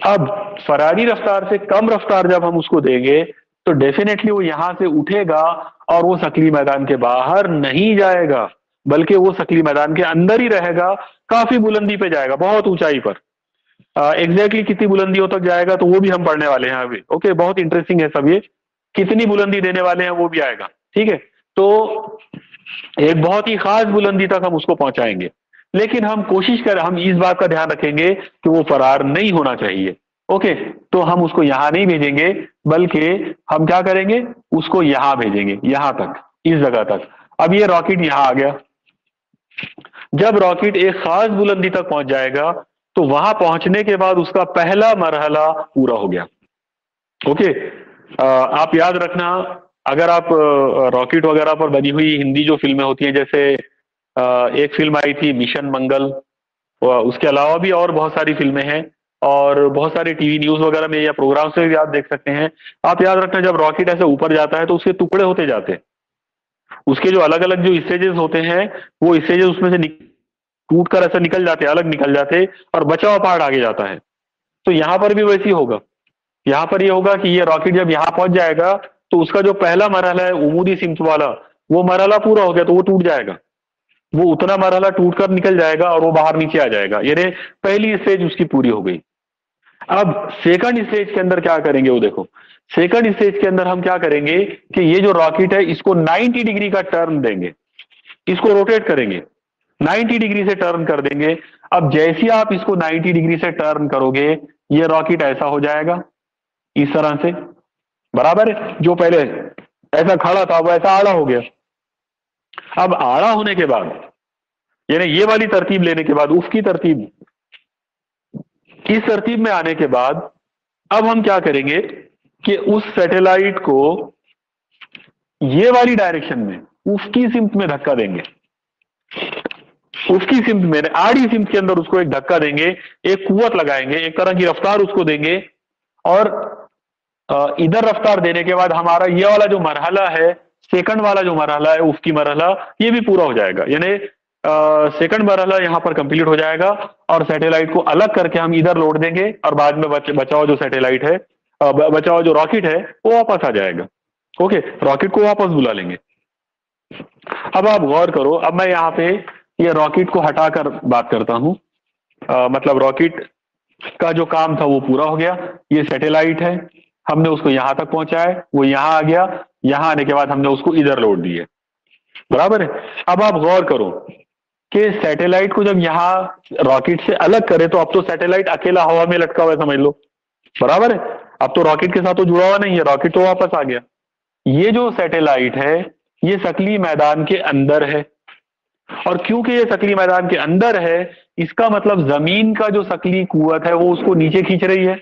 अब फरारी रफ्तार से कम रफ्तार जब हम उसको देंगे तो डेफिनेटली वो यहाँ से उठेगा और वो सकली मैदान के बाहर नहीं जाएगा, बल्कि वो सकली मैदान के अंदर ही रहेगा, काफ़ी बुलंदी पे जाएगा, बहुत ऊंचाई पर। एग्जैक्टली exactly कितनी बुलंदियों तक जाएगा तो वो भी हम पढ़ने वाले हैं अभी। ओके बहुत इंटरेस्टिंग है सब ये। कितनी बुलंदी देने वाले हैं वो भी आएगा। ठीक है? तो एक बहुत ही खास बुलंदी तक हम उसको पहुंचाएँगे। लेकिन हम कोशिश कर, हम इस बात का ध्यान रखेंगे कि वो फरार नहीं होना चाहिए। ओके तो हम उसको यहाँ नहीं भेजेंगे, बल्कि हम क्या करेंगे? उसको यहाँ भेजेंगे, यहाँ तक, इस जगह तक। अब ये रॉकेट यहाँ आ गया। जब रॉकेट एक खास बुलंदी तक पहुँच जाएगा तो वहाँ पहुँचने के बाद उसका पहला मरहला पूरा हो गया। ओके आप याद रखना, अगर आप रॉकेट वगैरह पर बनी हुई हिंदी जो फ़िल्में होती हैं, जैसे एक फ़िल्म आई थी मिशन मंगल उसके अलावा भी और बहुत सारी फ़िल्में हैं, और बहुत सारे टीवी न्यूज़ वगैरह में या प्रोग्राम्स में भी आप देख सकते हैं। आप याद रखना, जब रॉकेट ऐसे ऊपर जाता है तो उसके टुकड़े होते जाते हैं। उसके जो अलग अलग जो स्टेजेस होते हैं, वो स्टेजेस उसमें से निक- टूट कर ऐसे निकल जाते, अलग निकल जाते और बचा हुआ पार्ट आगे जाता है। तो यहाँ पर भी वैसे ही होगा। यहाँ पर ये होगा कि ये रॉकेट जब यहाँ पहुँच जाएगा तो उसका जो पहला मरहला है, उमूदी सिम्त वाला वो मरहला पूरा हो गया तो वो टूट जाएगा। वो उतना मरहला टूट कर निकल जाएगा और वो बाहर नीचे आ जाएगा। यानी पहली स्टेज उसकी पूरी हो गई। अब सेकंड स्टेज के अंदर क्या करेंगे वो देखो। सेकंड स्टेज के अंदर हम क्या करेंगे कि ये जो रॉकेट है, इसको 90 डिग्री का टर्न देंगे। इसको रोटेट करेंगे। 90 डिग्री से टर्न कर देंगे। अब जैसे आप इसको 90 डिग्री से टर्न करोगे, ये रॉकेट ऐसा हो जाएगा, इस तरह से। बराबर जो पहले ऐसा खड़ा था, वो ऐसा आड़ा हो गया। अब आड़ा होने के बाद, यानी ये वाली तरतीब लेने के बाद, उसकी तरतीब, इस तरतीब में आने के बाद, अब हम क्या करेंगे कि उस सैटेलाइट को ये वाली डायरेक्शन में, उसकी सिम्त में धक्का देंगे। उसकी सिम्त में आड़ी सिम्त के अंदर उसको एक धक्का देंगे एक कुवत लगाएँगे एक तरह की रफ्तार उसको देंगे। और इधर रफ्तार देने के बाद हमारा ये वाला जो मरहला है सेकंड वाला जो मरहला है उसकी मरहला ये भी पूरा हो जाएगा। यानी सेकंड मरहला यहाँ पर कंप्लीट हो जाएगा और सैटेलाइट को अलग करके हम इधर लोड देंगे और बाद में बच, बचा हुआ जो सैटेलाइट है ब- बचा हुआ जो रॉकेट है वो वापस आ जाएगा। ओके रॉकेट को वापस बुला लेंगे। अब आप गौर करो अब मैं यहाँ पे ये रॉकेट को हटाकर बात करता हूँ। मतलब रॉकेट का जो काम था वो पूरा हो गया। ये सैटेलाइट है। हमने उसको यहाँ तक पहुँचाया। वो यहाँ आ गया। यहाँ आने के बाद हमने उसको इधर लोड दिए। बराबर है? अब आप गौर करो कि सैटेलाइट को जब यहाँ रॉकेट से अलग करे तो अब तो सैटेलाइट अकेला हवा में लटका हुआ समझ लो। बराबर है? अब तो रॉकेट के साथ तो जुड़ा हुआ नहीं है। रॉकेट तो वापस आ गया। ये जो सैटेलाइट है, ये सकली मैदान के अंदर है। और क्योंकि ये सकली मैदान के अंदर है, इसका मतलब ज़मीन का जो सकली कुवत है, वो उसको नीचे खींच रही है।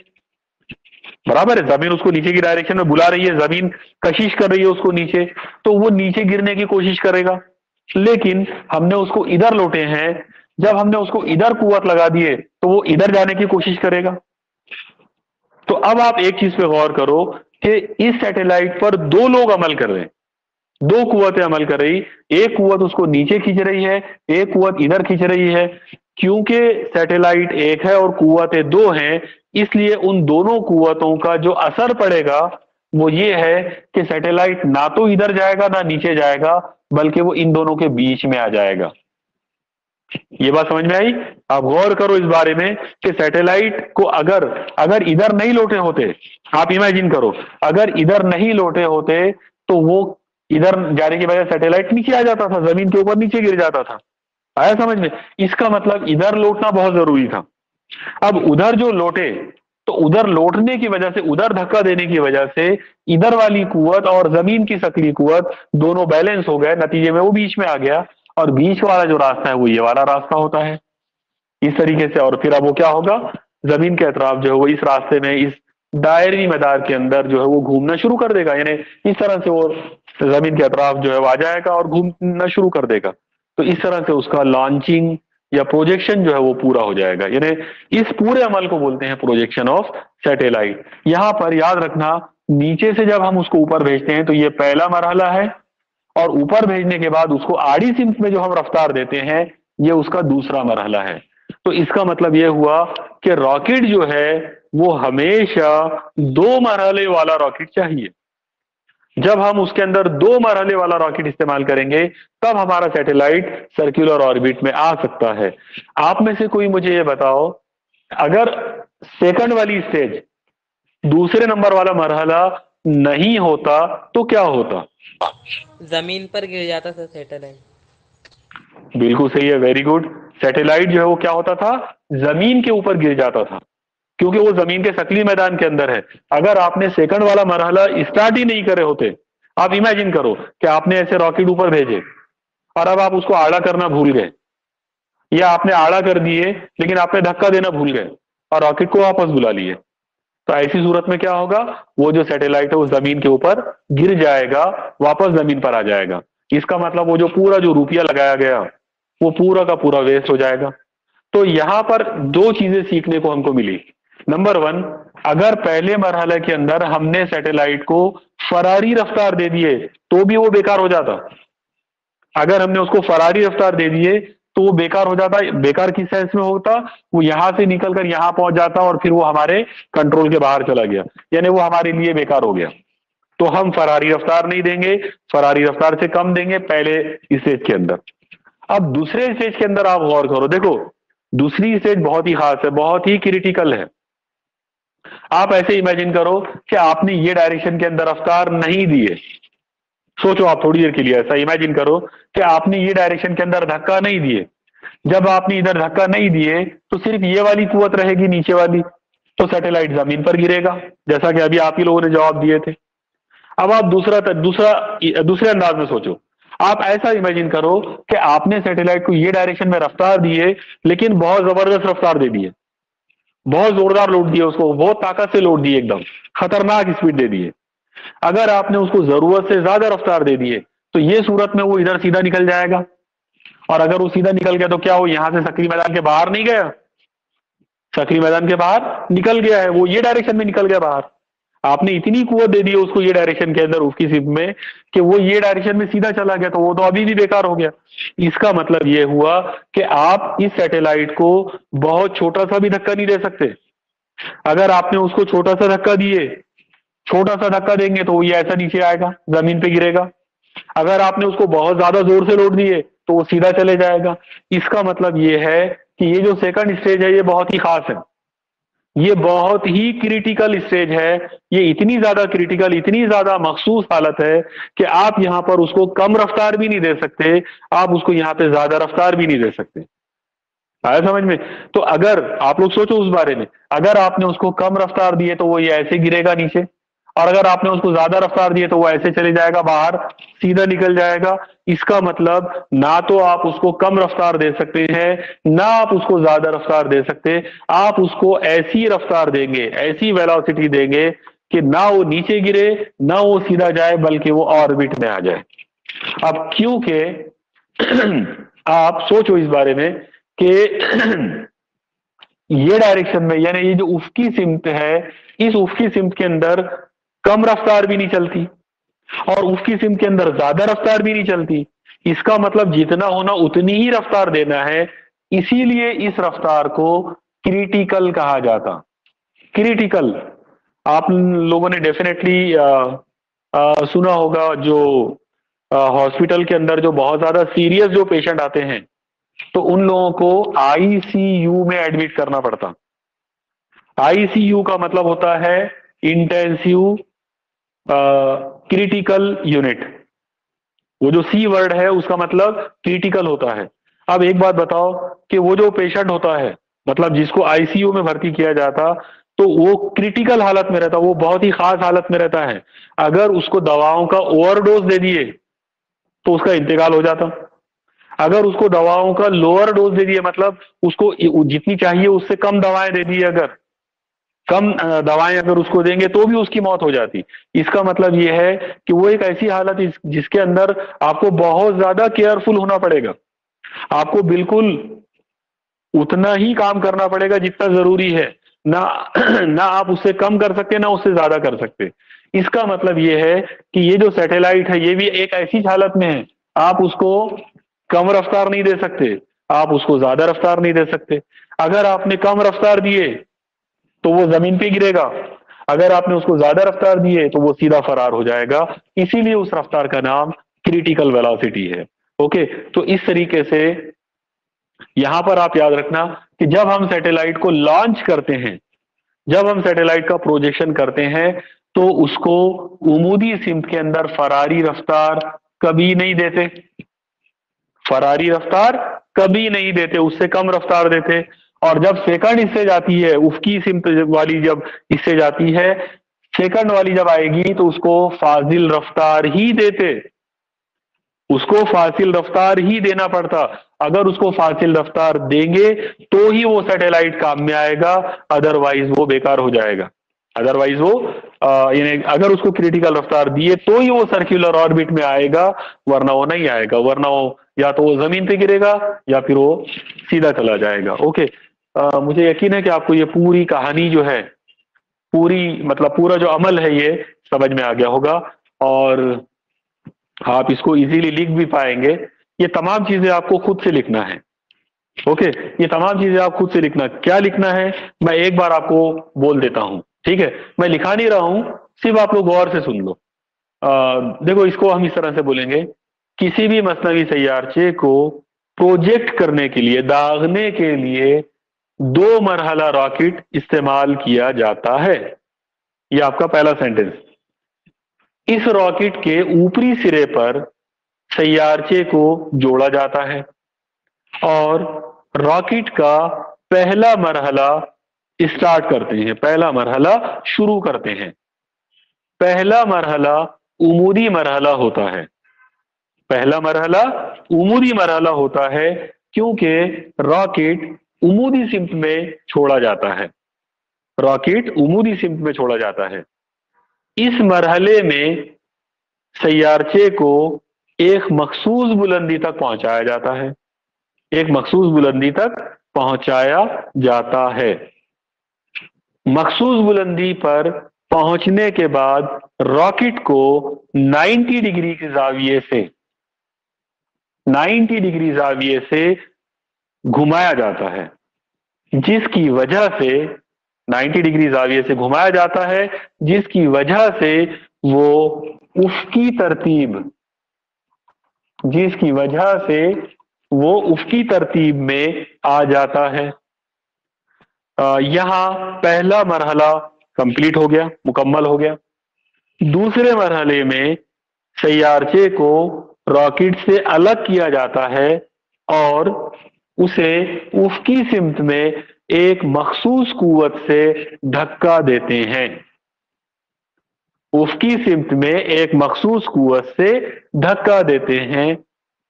बराबर है, ज़मीन उसको नीचे की डायरेक्शन में बुला रही है, ज़मीन कशिश कर रही है उसको नीचे तो वो नीचे गिरने की कोशिश करेगा। लेकिन हमने उसको इधर लौटे हैं, जब हमने उसको इधर कुवत लगा दिए तो वो इधर जाने की कोशिश करेगा। तो अब आप एक चीज़ पे गौर करो कि इस सैटेलाइट पर दो लोग अमल कर रहे हैं। दो कुतें अमल कर रही, एक कुवत उसको नीचे खींच रही है, एक कुवत इधर खींच रही है, क्योंकि सैटेलाइट एक है और कुतें दो हैं, इसलिए उन दोनों कुतों का जो असर पड़ेगा, वो ये है कि सैटेलाइट ना तो इधर जाएगा, ना नीचे जाएगा, बल्कि वो इन दोनों के बीच में आ जाएगा। ये बात समझ में आई? आप गौर करो इस बारे में कि सैटेलाइट को अगर अगर इधर नहीं लौटे होते, आप इमेजिन करो, अगर इधर नहीं लौटे होते तो वो इधर जाने की वजह सैटेलाइट नीचे आ जाता था, ज़मीन के ऊपर नीचे गिर जाता था। आया समझ में? इसका मतलब इधर लौटना बहुत ज़रूरी था। अब उधर जो लौटे तो उधर लौटने की वजह से, उधर धक्का देने की वजह से, इधर वाली कुवत और ज़मीन की सकली कुवत दोनों बैलेंस हो गए। नतीजे में वो बीच में आ गया और बीच वाला जो रास्ता है, वो ये वाला रास्ता होता है। इस तरीके से और फिर अब वो क्या होगा? ज़मीन के अतराफ जो है वो इस रास्ते में, इस दायरी मदार के अंदर जो है वो घूमना शुरू कर देगा। यानी इस तरह से वो ज़मीन के अतराफ जो है वो आ जाएगा और घूमना शुरू कर देगा। तो इस तरह से उसका लॉन्चिंग या प्रोजेक्शन जो है वो पूरा हो जाएगा। यानी इस पूरे अमल को बोलते हैं प्रोजेक्शन ऑफ़ सैटेलाइट यहाँ पर याद रखना, नीचे से जब हम उसको ऊपर भेजते हैं तो ये पहला मरहला है और ऊपर भेजने के बाद उसको आड़ी सिम्त में जो हम रफ्तार देते हैं, ये उसका दूसरा मरहला है। तो इसका मतलब ये हुआ कि रॉकेट जो है, वो हमेशा दो मरहले वाला रॉकेट चाहिए। जब हम उसके अंदर दो मरहले वाला रॉकेट इस्तेमाल करेंगे तब हमारा सैटेलाइट सर्कुलर ऑर्बिट में आ सकता है। आप में से कोई मुझे ये बताओ अगर सेकंड वाली स्टेज दूसरे नंबर वाला मरहला नहीं होता तो क्या होता? ज़मीन पर गिर जाता था सैटेलाइट बिल्कुल सही है वेरी गुड सैटेलाइट जो है वो क्या होता था? ज़मीन के ऊपर गिर जाता था। क्योंकि वो ज़मीन के सकली मैदान के अंदर है। अगर आपने सेकंड वाला मरहला स्टार्ट ही नहीं करे होते, आप इमेजिन करो कि आपने ऐसे रॉकेट ऊपर भेजे और अब आप उसको आड़ा करना भूल गए। या आपने आड़ा कर दिए, लेकिन आपने धक्का देना भूल गए और रॉकेट को वापस बुला लिए। तो ऐसी सूरत में क्या होगा? वो जो सैटेलाइट है वो ज़मीन के ऊपर गिर जाएगा, वापस ज़मीन पर आ जाएगा। इसका मतलब वो जो पूरा जो रुपया लगाया गया, वो पूरा का पूरा वेस्ट हो जाएगा। तो यहाँ पर दो चीज़ें सीखने को हमको मिली। नंबर वन अगर पहले मरहले के अंदर हमने सैटेलाइट को फरारी रफ्तार दे दिए तो भी वो बेकार हो जाता। अगर हमने उसको फरारी रफ्तार दे दिए तो वो बेकार हो जाता। बेकार किस सेंस में होता? वो यहाँ से निकलकर यहाँ पहुँच जाता और फिर वो हमारे कंट्रोल के बाहर चला गया। यानी वो हमारे लिए बेकार हो गया। तो हम फरारी रफ्तार नहीं देंगे, फरारी रफ्तार से कम देंगे पहले स्टेज के अंदर। अब दूसरे स्टेज के अंदर आप गौर करो। देखो, दूसरी स्टेज बहुत ही खास है, बहुत ही क्रिटिकल है। आप ऐसे इमेजिन करो कि आपने ये डायरेक्शन के अंदर रफ्तार नहीं दिए। सोचो आप थोड़ी देर के लिए ऐसा इमेजिन करो कि आपने ये डायरेक्शन के अंदर धक्का नहीं दिए। जब आपने इधर धक्का नहीं दिए तो सिर्फ़ ये वाली कुवत रहेगी, नीचे वाली। तो सैटेलाइट ज़मीन पर गिरेगा, जैसा कि अभी आप ही लोगों ने जवाब दिए थे। अब आप दूसरा दूसरा, दूसरे अंदाज में सोचो। आप ऐसा इमेजिन करो कि आपने सैटेलाइट को ये डायरेक्शन में रफ्तार दिए, लेकिन बहुत ज़बरदस्त रफ्तार दे दिए। बहुत जोरदार लोड दिया उसको, बहुत ताकत से लोड दिए एकदम। खतरनाक स्पीड दे दिए। अगर आपने उसको ज़रूरत से ज़्यादा रफ्तार दे दिए तो ये सूरत में वो इधर सीधा निकल जाएगा। और अगर वो सीधा निकल गया तो क्या वो यहाँ से सक्री मैदान के बाहर नहीं गया? सक्री मैदान के बाहर निकल गया है, वो ये डायरेक्शन में निकल गया बाहर। आपने इतनी कुत दे दी उसको ये डायरेक्शन के अंदर, उसकी सिप में, कि वो ये डायरेक्शन में सीधा चला गया तो वो तो अभी भी बेकार हो गया। इसका मतलब ये हुआ कि आप इस सैटेलाइट को बहुत छोटा सा भी धक्का नहीं दे सकते। अगर आपने उसको छोटा सा धक्का दिए, छोटा सा धक्का देंगे तो ये ऐसा नीचे आएगा, ज़मीन पे गिरेगा। अगर आपने उसको बहुत ज़्यादा ज़ोर से लोड दिए तो वो सीधा चले जाएगा। इसका मतलब ये है कि ये जो सेकंड स्टेज है, ये बहुत ही खास है। ये बहुत ही क्रिटिकल स्टेज है। ये इतनी ज़्यादा क्रिटिकल इतनी ज़्यादा मखसूस हालत है कि आप यहाँ पर उसको कम रफ्तार भी नहीं दे सकते, आप उसको यहाँ पे ज़्यादा रफ्तार भी नहीं दे सकते। आया समझ में? तो अगर, आप लोग सोचो उस बारे में, अगर आपने उसको कम रफ्तार दिए तो वो ये ऐसे गिरेगा नीचे। और अगर आपने उसको ज़्यादा रफ्तार दिए तो वो ऐसे चले जाएगा बाहर, सीधा निकल जाएगा। इसका मतलब ना तो आप उसको कम रफ्तार दे सकते हैं, ना आप उसको ज़्यादा रफ्तार दे सकते। आप उसको ऐसी रफ्तार देंगे, ऐसी वेलोसिटी देंगे कि ना वो नीचे गिरे, ना वो सीधा जाए, बल्कि वो ऑर्बिट में आ जाए। अब क्योंकि आप सोचो इस बारे में कि ये डायरेक्शन में, यानी ये जो उफकी सिमत है, इस उफकी सिमत के अंदर कम रफ्तार भी नहीं चलती और उसकी सिम के अंदर ज़्यादा रफ्तार भी नहीं चलती। इसका मतलब जितना होना उतनी ही रफ्तार देना है। इसीलिए इस रफ्तार को क्रिटिकल कहा जाता। क्रिटिकल आप लोगों ने डेफिनेटली सुना होगा जो हॉस्पिटल के अंदर जो बहुत ज़्यादा सीरियस जो पेशेंट आते हैं तो उन लोगों को आईसीयू में एडमिट करना पड़ता। आईसीयू का मतलब होता है इंटेंसिव क्रिटिकल यूनिट वो जो सी वर्ड है, उसका मतलब क्रिटिकल होता है। अब एक बात बताओ कि वो जो पेशेंट होता है मतलब जिसको आईसीयू में भर्ती किया जाता तो वो क्रिटिकल हालत में रहता, वो बहुत ही खास हालत में रहता है। अगर उसको दवाओं का ओवरडोज दे दिए तो उसका इंतकाल हो जाता। अगर उसको दवाओं का लोअर डोज दे दिए मतलब उसको जितनी चाहिए उससे कम दवाएँ दे दी अगर कम दवाएँ अगर उसको देंगे तो भी उसकी मौत हो जाती। इसका मतलब यह है कि वो एक ऐसी हालत जिसके अंदर आपको बहुत ज़्यादा केयरफुल होना पड़ेगा। आपको बिल्कुल उतना ही काम करना पड़ेगा जितना ज़रूरी है। ना ना आप उससे कम कर सकते, ना उससे ज़्यादा कर सकते। इसका मतलब ये है कि ये जो सैटेलाइट है, ये भी एक ऐसी हालत में है। आप उसको कम रफ्तार नहीं दे सकते। आप उसको ज़्यादा रफ्तार नहीं दे सकते। अगर आपने कम रफ्तार दिए तो वो ज़मीन पे गिरेगा। अगर आपने उसको ज़्यादा रफ्तार दी है तो वो सीधा फरार हो जाएगा। इसीलिए उस रफ्तार का नाम क्रिटिकल वेलोसिटी है। ओके तो इस तरीके से यहाँ पर आप याद रखना कि जब हम सैटेलाइट को लॉन्च करते हैं, जब हम सैटेलाइट का प्रोजेक्शन करते हैं तो उसको उमूदी सिमत के अंदर फरारी रफ्तार कभी नहीं देते। फरारी रफ्तार कभी नहीं देते, उससे कम रफ्तार देते। और जब सेकंड इससे जाती है उसकी सिम वाली जब इससे जाती है, सेकंड वाली जब आएगी तो उसको फाजिल रफ्तार ही देते। उसको फासिल रफ्तार ही देना पड़ता। अगर उसको फासिल रफ्तार देंगे तो ही वो सैटेलाइट काम में आएगा अदरवाइज़ वो बेकार हो जाएगा। अदरवाइज़ वो यानी अगर उसको क्रिटिकल रफ्तार दिए तो ही वो सर्कुलर ऑर्बिट में आएगा, वरना वो नहीं आएगा। वरना वो या तो वो ज़मीन पे गिरेगा, या फिर वो सीधा चला जाएगा। ओके अ, मुझे यकीन है कि आपको ये पूरी कहानी जो है पूरी मतलब पूरा जो अमल है ये समझ में आ गया होगा और आप इसको इजीली लिख भी पाएँगे। ये तमाम चीज़ें आपको खुद से लिखना है। ओके? ये तमाम चीज़ें आप खुद से लिखना क्या लिखना है मैं एक बार आपको बोल देता हूँ। ठीक है? मैं लिखा नहीं रहा हूँ सिर्फ़ आप लोग गौर से सुन लो। आ, देखो इसको हम इस तरह से बोलेंगे किसी भी मसनवी सैयारचे को प्रोजेक्ट करने के लिए दागने के लिए दो मरहला रॉकेट इस्तेमाल किया जाता है। यह आपका पहला सेंटेंस इस रॉकेट के ऊपरी सिरे पर सैयारचे को जोड़ा जाता है और रॉकेट का पहला मरहला स्टार्ट करते हैं, पहला मरहला शुरू करते हैं। पहला मरहला उमूदी मरहला होता है। पहला मरहला उमूदी मरहला होता है क्योंकि रॉकेट उमूदी सिम्त में छोड़ा जाता है। रॉकेट उमूदी सिम्त में छोड़ा जाता है। इस मरहले में सैयारचे को एक मखसूस बुलंदी तक पहुँचाया जाता है। एक मखसूस बुलंदी तक पहुँचाया जाता है। मखसूस बुलंदी पर पहुँचने के बाद रॉकेट को 90 डिग्री के जाविये से 90 डिग्री जाविये से घुमाया जाता है। जिसकी वजह से 90 डिग्री जाविये से घुमाया जाता है, जिसकी वजह से वो उसकी तरतीब, जिसकी वजह से वो उसकी तरतीब में आ जाता है। यहाँ पहला मरहला कंप्लीट हो गया, मुकम्मल हो गया। दूसरे मरहले में सैयारचे को रॉकेट से अलग किया जाता है और उसे उसकी सिमत में एक मखसूस कुत से धक्का देते हैं। उसकी सिमत में एक मखसूस कुत से धक्का देते हैं,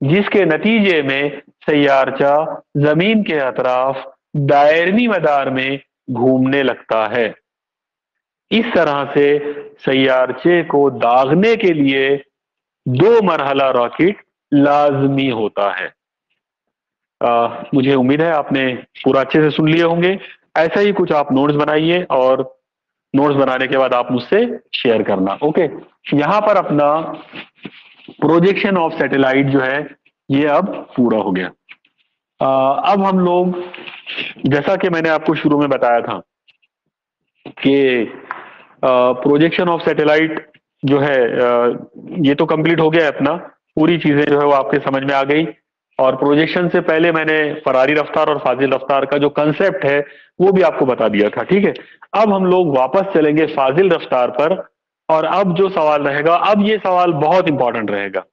जिसके नतीजे में सैयारचा ज़मीन के अतराफ दायरनी मदार में घूमने लगता है। इस तरह से सैयारचे को दागने के लिए दो मरहला रॉकेट लाजमी होता है। आ, मुझे उम्मीद है आपने पूरा अच्छे से सुन लिए होंगे। ऐसा ही कुछ आप नोट्स बनाइए और नोट्स बनाने के बाद आप मुझसे शेयर करना ओके यहाँ पर अपना प्रोजेक्शन ऑफ़ सैटेलाइट जो है ये अब पूरा हो गया। आ, अब हम लोग जैसा कि मैंने आपको शुरू में बताया था कि प्रोजेक्शन ऑफ़ सैटेलाइट जो है आ, ये तो कंप्लीट हो गया है अपना। पूरी चीज़ें जो है वो आपके समझ में आ गई। और प्रोजेक्शन से पहले मैंने फरारी रफ्तार और फाजिल रफ्तार का जो कंसेप्ट है, वो भी आपको बता दिया था, ठीक है? अब हम लोग वापस चलेंगे फाजिल रफ्तार पर, और अब जो सवाल रहेगा, अब ये सवाल बहुत इंपॉर्टेंट रहेगा।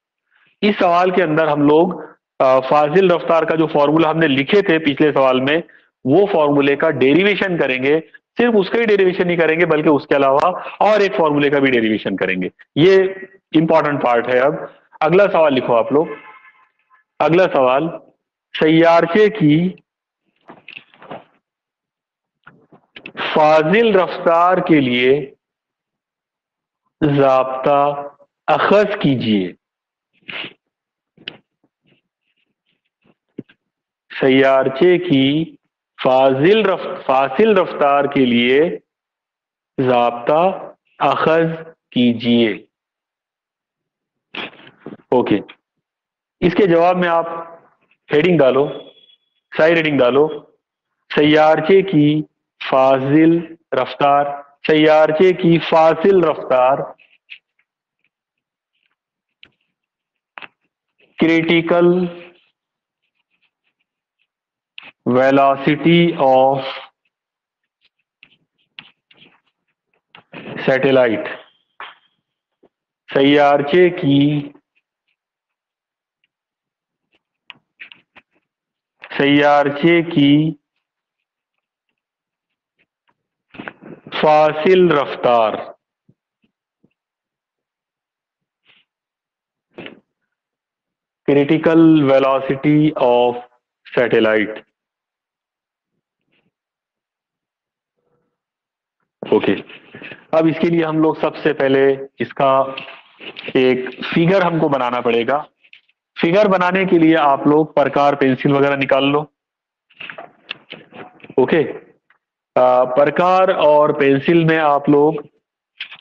इस सवाल के अंदर हम लोग फाजिल रफ्तार का जो फॉर्मूला हमने लिखे थे पिछले सवाल में, वो फॉर्मूले का डेरिवेशन करेंगे। सिर्फ़ उसका ही डेरिवेशन नहीं करेंगे, बल्कि उसके अलावा और एक फॉर्मूले का भी डेरिवेशन करेंगे। ये इंपॉर्टेंट पार्ट है अब। अगला सवाल लिखो आप लोग। अगला सवाल सैयारचे की फाजिल रफ्तार के लिए जाब्ता अखज कीजिए। सैयारचे की फाजिल रफ, फासिल रफ्तार के लिए जाब्ता अखज कीजिए। ओके। इसके जवाब में आप हेडिंग डालो साइड हेडिंग डालो सैयारचे की फाजिल रफ्तार सैयारचे की फासिल रफ्तार क्रिटिकल velocity ऑफ़ सैटेलाइट सैयारचे की सैयारचे की फासिल रफ्तार। Critical velocity of satellite okay अब इसके लिए हम लोग सबसे पहले इसका एक फिगर हमको बनाना पड़ेगा। फिगर बनाने के लिए आप लोग प्रकार पेंसिल वगैरह निकाल लो। ओके प्रकार और पेंसिल में आप लोग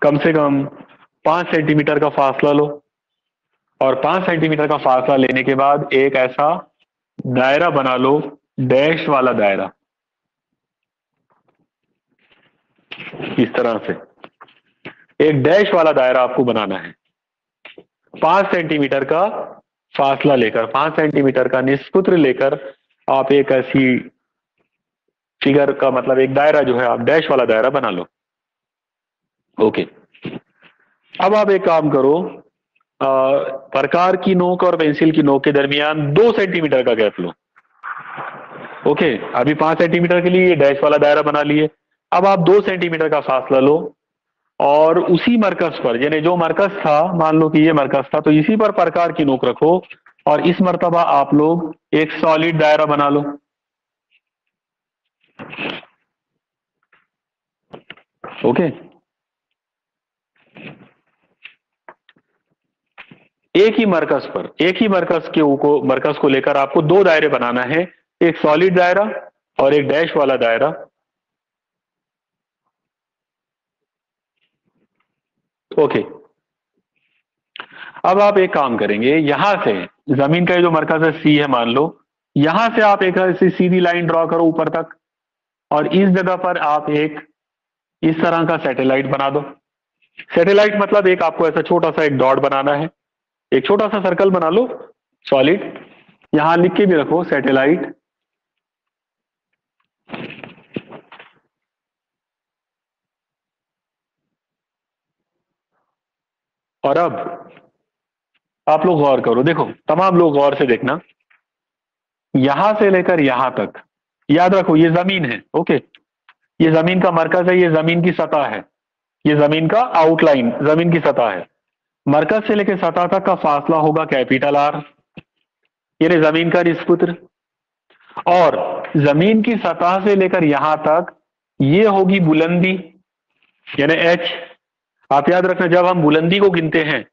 कम से कम पाँच सेंटीमीटर का फासला लो और पाँच सेंटीमीटर का फासला लेने के बाद एक ऐसा दायरा बना लो, डैश वाला दायरा। इस तरह से। एक डैश वाला दायरा आपको बनाना है। पाँच सेंटीमीटर का फासला लेकर, पाँच सेंटीमीटर का निष्पुत्र लेकर आप एक ऐसी फिगर का मतलब एक दायरा जो है, आप डैश वाला दायरा बना लो। ओके अब आप एक काम करो प्रकार की नोक और पेंसिल की नोक के दरमियान दो सेंटीमीटर का गैप लो। ओके अभी पाँच सेंटीमीटर के लिए ये डैश वाला दायरा बना लिए। अब आप दो सेंटीमीटर का फासला लो। और उसी मरकज पर, यानी जो मरकज था, मान लो कि ये मरकज था तो इसी पर प्रकार की नोक रखो और इस मरतबा आप लोग एक सॉलिड दायरा बना लो। ओके? एक ही मरकज पर, एक ही मरकज के को मरकज को लेकर आपको दो दायरे बनाना है, एक सॉलिड दायरा और एक डैश वाला दायरा। ओके अब आप एक काम करेंगे, यहाँ से ज़मीन का जो मरकज है सी है मान लो, यहाँ से आप एक ऐसी सीधी लाइन ड्रॉ करो ऊपर तक, और इस जगह पर आप एक इस तरह का सैटेलाइट बना दो। सैटेलाइट मतलब एक आपको ऐसा छोटा सा एक डॉट बनाना है। एक छोटा सा सर्कल बना लो सॉलिड यहाँ लिख के भी रखो सैटेलाइट और अब आप लोग गौर करो, देखो, तमाम लोग गौर से देखना। यहाँ से लेकर यहाँ तक, याद रखो, ये ज़मीन है, ओके? ये ज़मीन का मरकज है, ये ज़मीन की सतह है। ये ज़मीन का आउटलाइन ज़मीन की सतह है। मरकज से लेकर सतह तक का फासला होगा कैपिटल आर, यानी ज़मीन का निष्पुत्र और ज़मीन की सतह से लेकर यहाँ तक ये होगी बुलंदी, यानी एच आप याद रखना, जब हम बुलंदी को गिनते हैं,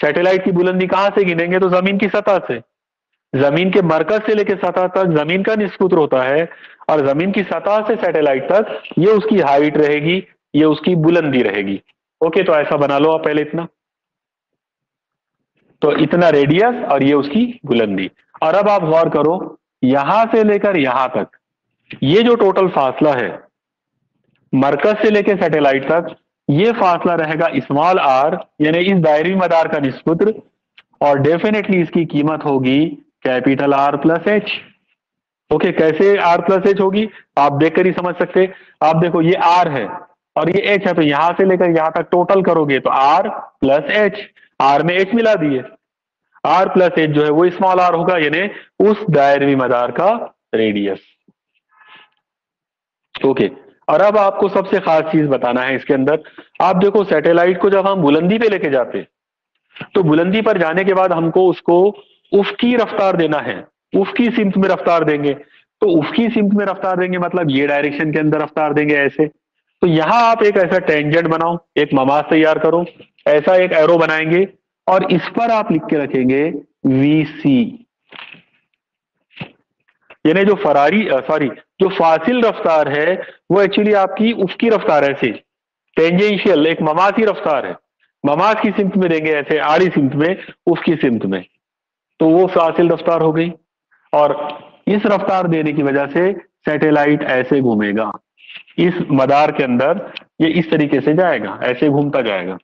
सैटेलाइट की बुलंदी कहाँ से गिनेंगे? तो ज़मीन की सतह से। ज़मीन के मरकज से लेकर सतह तक ज़मीन का निष्पुत्र होता है और ज़मीन की सतह से सैटेलाइट तक ये उसकी हाइट रहेगी, ये उसकी बुलंदी रहेगी। ओके तो ऐसा बना लो आप पहले इतना। तो इतना रेडियस और ये उसकी बुलंदी। और अब आप गौर करो, यहाँ से लेकर यहाँ तक, ये जो टोटल फासला है, मरकज से लेकर सैटेलाइट तक ये फासला रहेगा स्मॉल आर, यानी इस दायरी मदार का निष्पुत्र, और डेफिनेटली इसकी कीमत होगी capital R plus H okay कैसे आर प्लस एच होगी? आप देखकर ही समझ सकते आप देखो, ये आर है, और ये एच है तो यहाँ से लेकर यहाँ तक टोटल करोगे तो आर प्लस एच आर में एच मिला दिए। आर प्लस एच जो है, वो स्मॉल आर होगा, यानी उस दायरवी मदार का रेडियस ओके और अब आपको सबसे खास चीज़ बताना है इसके अंदर। आप देखो सैटेलाइट को जब हम बुलंदी पे लेके जाते तो बुलंदी पर जाने के बाद हमको उसको उफकी रफ्तार देना है। उफकी सिमत में रफ्तार देंगे। तो उफकी सिमत में रफ्तार देंगे मतलब ये डायरेक्शन के अंदर रफ्तार देंगे ऐसे। तो यहाँ आप एक ऐसा टेंजेंट बनाओ, एक ममाज तैयार करो, ऐसा एक एरो बनाएँगे और इस पर आप लिख के रखेंगे वी सी यानी जो फरारी सॉरी जो फासिल रफ्तार है, वो एक्चुअली आपकी उसकी रफ्तार है ऐसे टेंजेंशियल एक ममासी रफ्तार है। ममास की सिमत में देंगे ऐसे आड़ी सिमत में उसकी सिमत में। तो वो फासिल रफ्तार हो गई। और इस रफ्तार देने की वजह से सैटेलाइट ऐसे घूमेगा। इस मदार के अंदर ये इस तरीके से जाएगा, ऐसे घूमता जाएगा।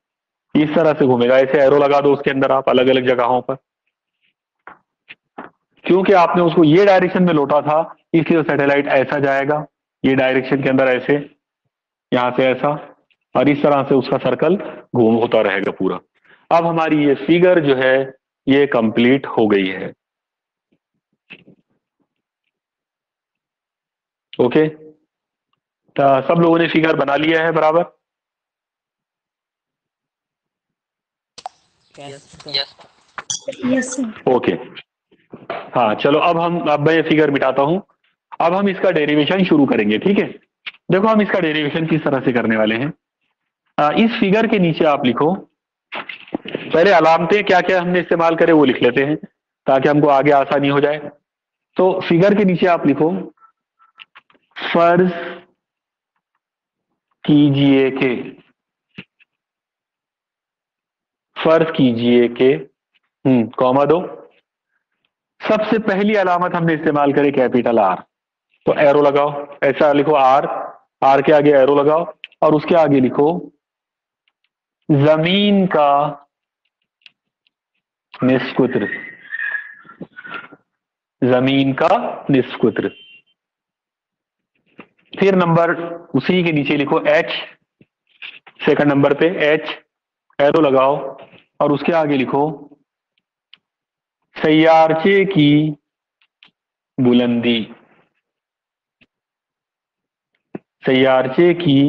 इस तरह से घूमेगा, ऐसे एरो लगा दो उसके अंदर आप अलग अलग जगहों पर। क्योंकि आपने उसको ये डायरेक्शन में लौटा था इसलिए सैटेलाइट ऐसा जाएगा ये डायरेक्शन के अंदर ऐसे यहाँ से ऐसा और इस तरह से उसका सर्कल घूम होता रहेगा पूरा। अब हमारी ये फिगर जो है ये कंप्लीट हो गई है। ओके तो सब लोगों ने फिगर बना लिया है बराबर? ओके हाँ चलो अब हम अब मैं ये फिगर मिटाता हूँ। अब हम इसका डेरिवेशन शुरू करेंगे ठीक है? देखो हम इसका डेरिवेशन किस तरह से करने वाले हैं। अ, इस फिगर के नीचे आप लिखो। पहले अलामतें क्या क्या हमने इस्तेमाल करे वो लिख लेते हैं ताकि हमको आगे आसानी हो जाए। तो फिगर के नीचे आप लिखो फ़र्ज़ कीजिए के। फ़र्ज़ कीजिए के हम्म कॉमा दो। सबसे पहली अलामत हमने इस्तेमाल करे कैपिटल आर तो एरो लगाओ। ऐसा लिखो आर आर के आगे एरो लगाओ और उसके आगे लिखो, ज़मीन का निष्कुत्र। ज़मीन का निष्कुत्र। फिर नंबर उसी के नीचे लिखो एच सेकंड नंबर पे एच एरो लगाओ और उसके आगे लिखो, सैयारचे की बुलंदी। सैयारचे की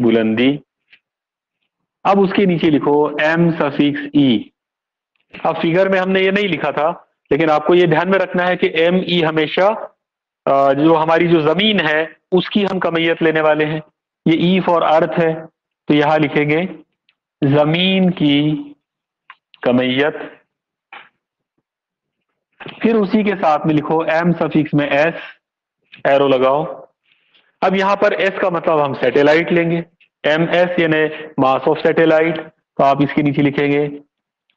बुलंदी। अब उसके नीचे लिखो एम सफिक्स ई अब फिगर में हमने ये नहीं लिखा था, लेकिन आपको ये ध्यान में रखना है कि एम ई हमेशा जो हमारी जो ज़मीन है, उसकी हम कमैयत लेने वाले हैं। ये ई फॉर अर्थ है तो यहाँ लिखेंगे, ज़मीन की कमैयत। फिर उसी के साथ में लिखो एम सफिक्स में एस एरो लगाओ। अब यहाँ पर एस का मतलब हम सैटेलाइट लेंगे। एम एस यानी मास ऑफ़ सैटेलाइट तो आप इसके नीचे लिखेंगे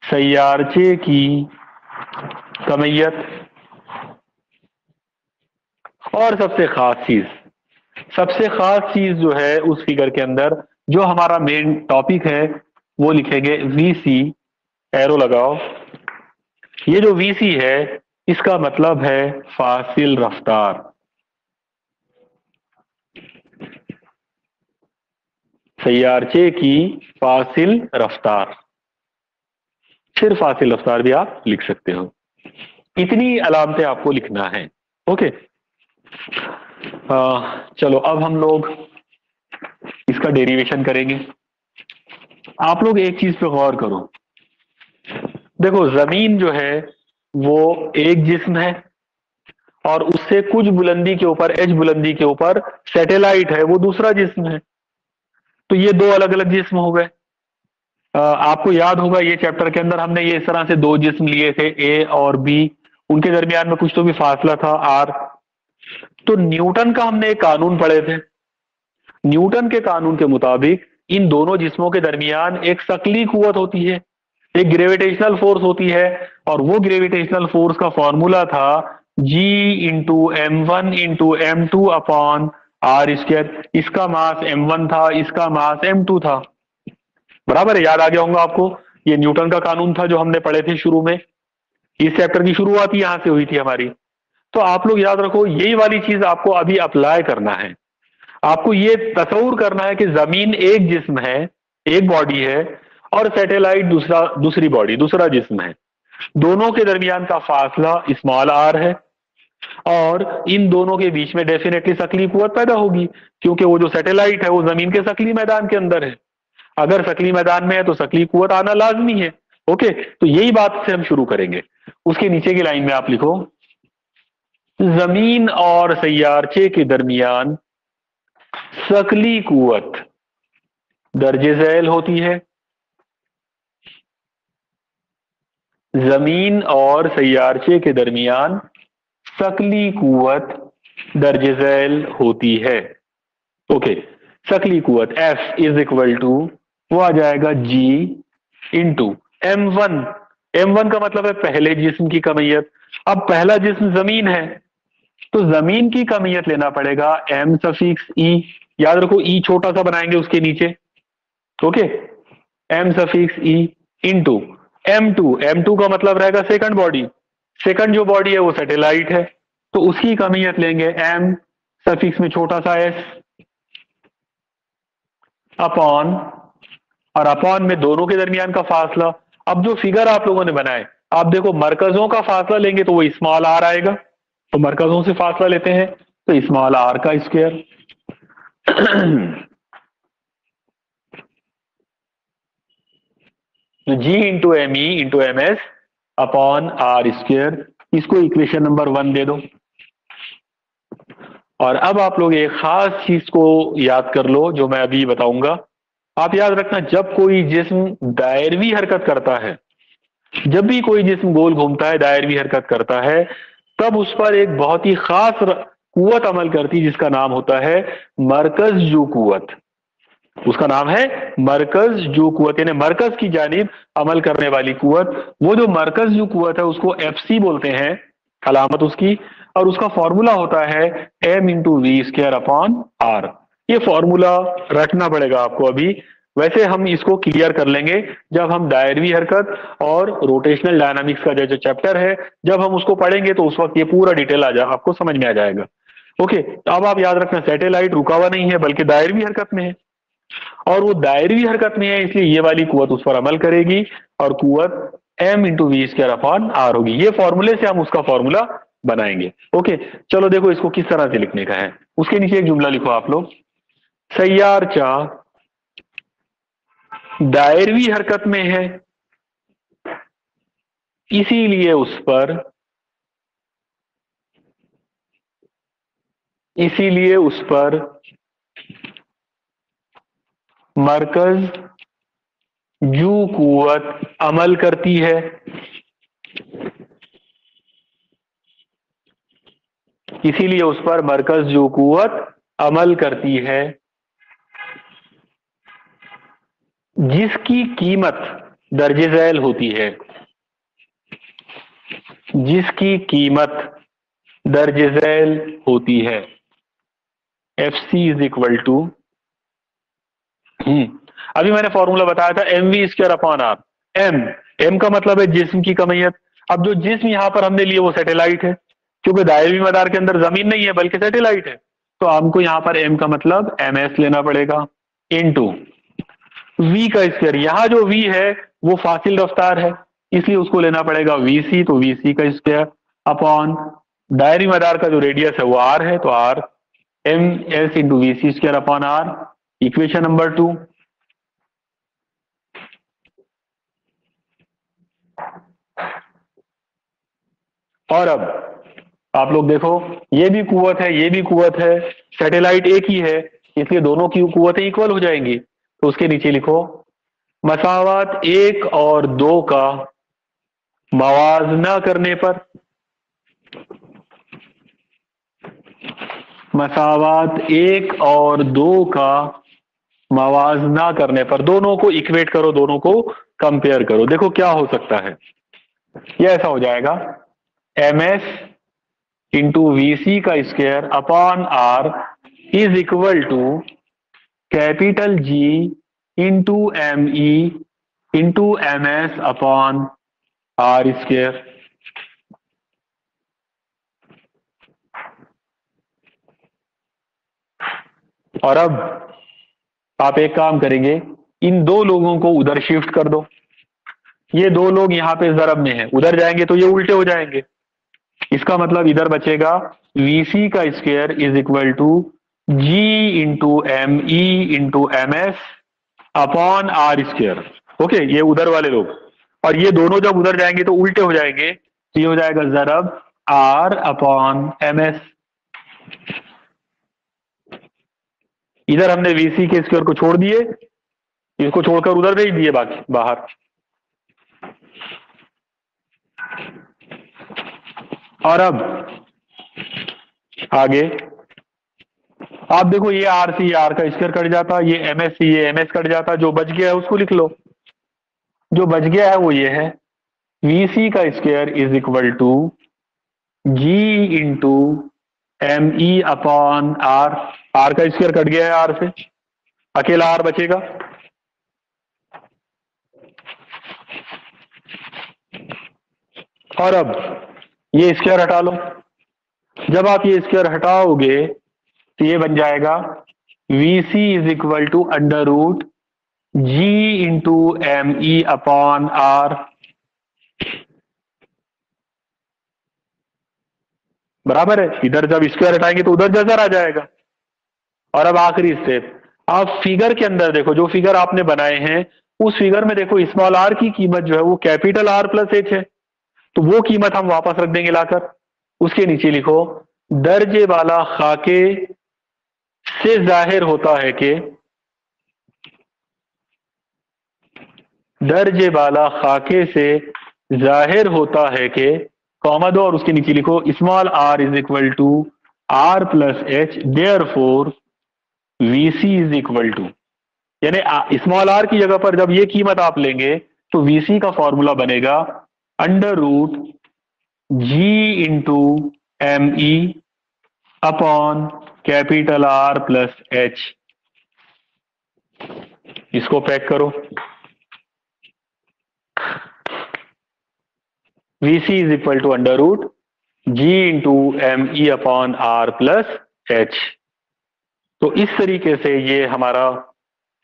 सैयारचे की कमैयत। और सबसे खास चीज़, सबसे खास चीज़ जो है उस फिगर के अंदर, जो हमारा मेन टॉपिक है, वो लिखेंगे वीसी एरो लगाओ। ये जो वीसी है, इसका मतलब है फासिल रफ्तार। सैयारचे की फासिल रफ्तार। फिर फासिल रफ्तार भी आप लिख सकते हो। इतनी अलामतें आपको लिखना है। ओके। आ, चलो अब हम लोग इसका डेरिवेशन करेंगे। आप लोग एक चीज़ पे गौर करो। देखो ज़मीन जो है वो एक जिस्म है और उससे कुछ बुलंदी के ऊपर एच बुलंदी के ऊपर सैटेलाइट है वो दूसरा जिस्म है। तो ये दो अलग अलग जिस्म हो गए। आपको याद होगा ये चैप्टर के अंदर हमने ये इस तरह से दो जिस्म लिए थे ए और बी उनके दरमियान में कुछ तो भी फासला था आर तो न्यूटन का हमने एक कानून पढ़े थे। न्यूटन के कानून के मुताबिक इन दोनों जिस्मों के दरमियान एक सकली कुवत होती है, एक ग्रेविटेशनल फोर्स होती है, और वो ग्रेविटेशनल फोर्स का फॉर्मूला था G into M one into M two upon R square इसका मास एम वन था, इसका मास एम टू था। बराबर है, याद आ गया होगा आपको, ये न्यूटन का कानून था जो हमने पढ़े थे शुरू में। इस चैप्टर की शुरुआत यहाँ से हुई थी हमारी। तो आप लोग याद रखो, यही वाली चीज़ आपको अभी अप्लाई करना है। आपको ये तस्वूर करना है कि ज़मीन एक जिस्म है, एक बॉडी है, और सैटेलाइट दूसरा, दूसरी बॉडी दूसरा जिस्म है। दोनों के दरमियान का फासला स्मॉल आर है। और इन दोनों के बीच में डेफिनेटली सकली कुवत पैदा होगी, क्योंकि वो जो सैटेलाइट है, वो ज़मीन के सकली मैदान के अंदर है। अगर सकली मैदान में है तो सकली कुत आना लाजमी है। ओके? तो यही बात से हम शुरू करेंगे। उसके नीचे की लाइन में आप लिखो, ज़मीन और सैयारचे के दरमियान सकली कुवत दर्जे जैल होती है। ज़मीन और सैयारचे के दरमियान सकली कुवत दर्जे झैल होती है। ओके सकली कुवत एफ़ इज़ इक्वल टू वो आ जाएगा G into M one M one का मतलब है पहले जिस्म की कमियत। अब पहला जिस्म ज़मीन है तो ज़मीन की कमियत लेना पड़ेगा एम सफिक्स ई याद रखो ई छोटा सा बनाएँगे उसके नीचे। Okay M suffix E into M two M two का मतलब रहेगा सेकंड बॉडी सेकंड जो बॉडी है वो सैटेलाइट है तो उसकी कमियत लेंगे एम सफिक्स में छोटा सा एस अपॉन और अपॉन में दोनों के दरमियान का फासला। अब जो फिगर आप लोगों ने बनाए, आप देखो मरकजों का फासला लेंगे तो वो स्मॉल आर आएगा। तो मरकजों से फासला लेते हैं तो स्मॉल आर का square G into M E into M S upon R square, इसको इक्वेशन नंबर वन दे दो। और अब आप लोग एक खास चीज़ को याद कर लो, जो मैं अभी बताऊँगा। आप याद रखना, जब कोई जिस्म दायरवी हरकत करता है, जब भी कोई जिस्म गोल घूमता है, दायरवी हरकत करता है, तब उस पर एक बहुत ही खास कुवत अमल करती जिसका नाम होता है मरकज जो कुवत। उसका नाम है मरकज, जो कुत यानी मरकज की जानब अमल करने वाली कुत वो जो मरकज जो कुत है, उसको एफ़ सी बोलते हैं, अलामत उसकी। और उसका फॉर्मूला होता है M into V square upon R ये फॉर्मूला रखना पड़ेगा आपको अभी। वैसे हम इसको क्लियर कर लेंगे जब हम दायरवी हरकत और रोटेशनल डायनामिक्स का जो चैप्टर है, जब हम उसको पढ़ेंगे तो उस वक्त ये पूरा डिटेल आ जा, आपको समझ में आ जाएगा। ओके अब आप याद रखना सैटेलाइट रुका हुआ नहीं है, बल्कि दायरवी हरकत में है। और वो दायरवी हरकत में है, इसलिए ये वाली कुत उस पर अमल करेगी और कुत M into V square upon R होगी। ये फॉर्मूले से हम उसका फॉर्मूला बनाएँगे। ओके चलो देखो इसको किस तरह से लिखने का है। उसके नीचे एक जुमला लिखो आप लोग। सैयार चा, दायरवी हरकत में है। इसीलिए उस पर, इसीलिए उस पर मरकज जू कुत अमल करती है। इसीलिए उस पर मरकज जो कुवत अमल करती है। जिसकी कीमत दर्ज झैल होती है। जिसकी कीमत दर्ज झैल होती है। F C is equal to अभी मैंने फॉर्मूला बताया था M V square upon R M M का मतलब है जिस्म की कमियत। अब जो जिस्म यहाँ पर हमने लिए वो सैटेलाइट है, क्योंकि दायरवी मदार के अंदर ज़मीन नहीं है, बल्कि सैटेलाइट है। तो हमको यहाँ पर एम का मतलब एम एस लेना पड़ेगा इन टू वी का स्क्वायर यहाँ जो वी है, वो फासिल रफ्तार है, इसलिए उसको लेना पड़ेगा वी सी तो वी सी का स्क्वायर अपॉन दायरी मदार का जो रेडियस है, वो आर है तो R M S into V C square upon R equation number two और अब आप लोग देखो, ये भी कुवत है, ये भी कुवत है सैटेलाइट एक ही है, इसलिए दोनों की कुवतें इक्वल हो जाएँगी। तो उसके नीचे लिखो, मसावत एक और दो का मवाजना करने पर। मसावत एक और दो का मवाजना करने पर दोनों को इक्वेट करो, दोनों को कंपेयर करो। देखो क्या हो सकता है। ये ऐसा हो जाएगा। M S into V C का square upon R is equal to capital G into M E into M S upon R square और अब आप एक काम करेंगे, इन दो लोगों को उधर शिफ्ट कर दो। ये दो लोग यहाँ पे जरब में हैं। उधर जाएँगे तो ये उल्टे हो जाएँगे। इसका मतलब इधर बचेगा वीसी का square is equal to G into M E into M S upon R square okay ये उधर वाले लोग। और ये दोनों जब उधर जाएँगे तो उल्टे हो जाएँगे। तो ये हो जाएगा जरब आर अपॉन एम एस इधर हमने वीसी के स्क्वायर को छोड़ दिए, इसको छोड़कर उधर भेज दिए बाकी, बाहर। और अब, आगे। आप देखो ये आर सी आर का स्क्र कट जाता, ये एम एस सी ये एम एस कट जाता, जो बच गया है उसको लिख लो। जो बच गया है वो ये है। वी सी का square is equal to G into M E upon R R का स्क्र कट गया है आर से। अकेला आर बचेगा। और अब ये स्क्वायर हटा लो। जब आप ये स्क्वायर हटाओगे तो ये बन जाएगा V C is equal to under root G into M E upon R बराबर है? इधर जब स्क्वायर हटाएँगे तो उधर जजर आ जाएगा। और अब आखिरी स्टेप आप फिगर के अंदर देखो, जो फिगर आपने बनाए हैं, उस फिगर में देखो स्मॉल आर की कीमत जो है, वो कैपिटल आर प्लस एच है। तो वो कीमत हम वापस रख देंगे लाकर। उसके नीचे लिखो, दर्जे वाला खाके से ज़ाहिर होता है कि दर्जे वाला खाके से ज़ाहिर होता है कि कॉमा दो और उसके नीचे लिखो small R is equal to R plus H therefore VC is equal to यानी स्मॉल आर की जगह पर जब ये कीमत आप लेंगे तो वीसी का फॉर्मूला बनेगा under root G into M E upon capital R plus H इसको पैक करो। VC is equal to under root G into M E upon R plus H तो इस तरीके से ये हमारा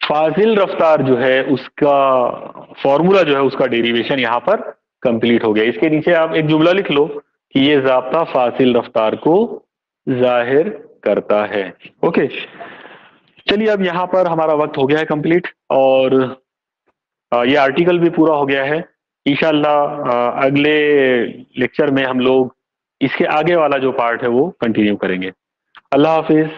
फाजिल रफ्तार जो है, उसका फॉर्मूला जो है, उसका डेरिवेशन यहाँ पर कंप्लीट हो गया। इसके नीचे आप एक जुमला लिख लो कि ये जबता फासिल रफ्तार को ज़ाहिर करता है। ओके। चलिए, अब यहाँ पर हमारा वक्त हो गया है कंप्लीट और ये आर्टिकल भी पूरा हो गया है। इंशाल्लाह अगले लेक्चर में हम लोग इसके आगे वाला जो पार्ट है वो कंटिन्यू करेंगे। अल्लाह हाफिज।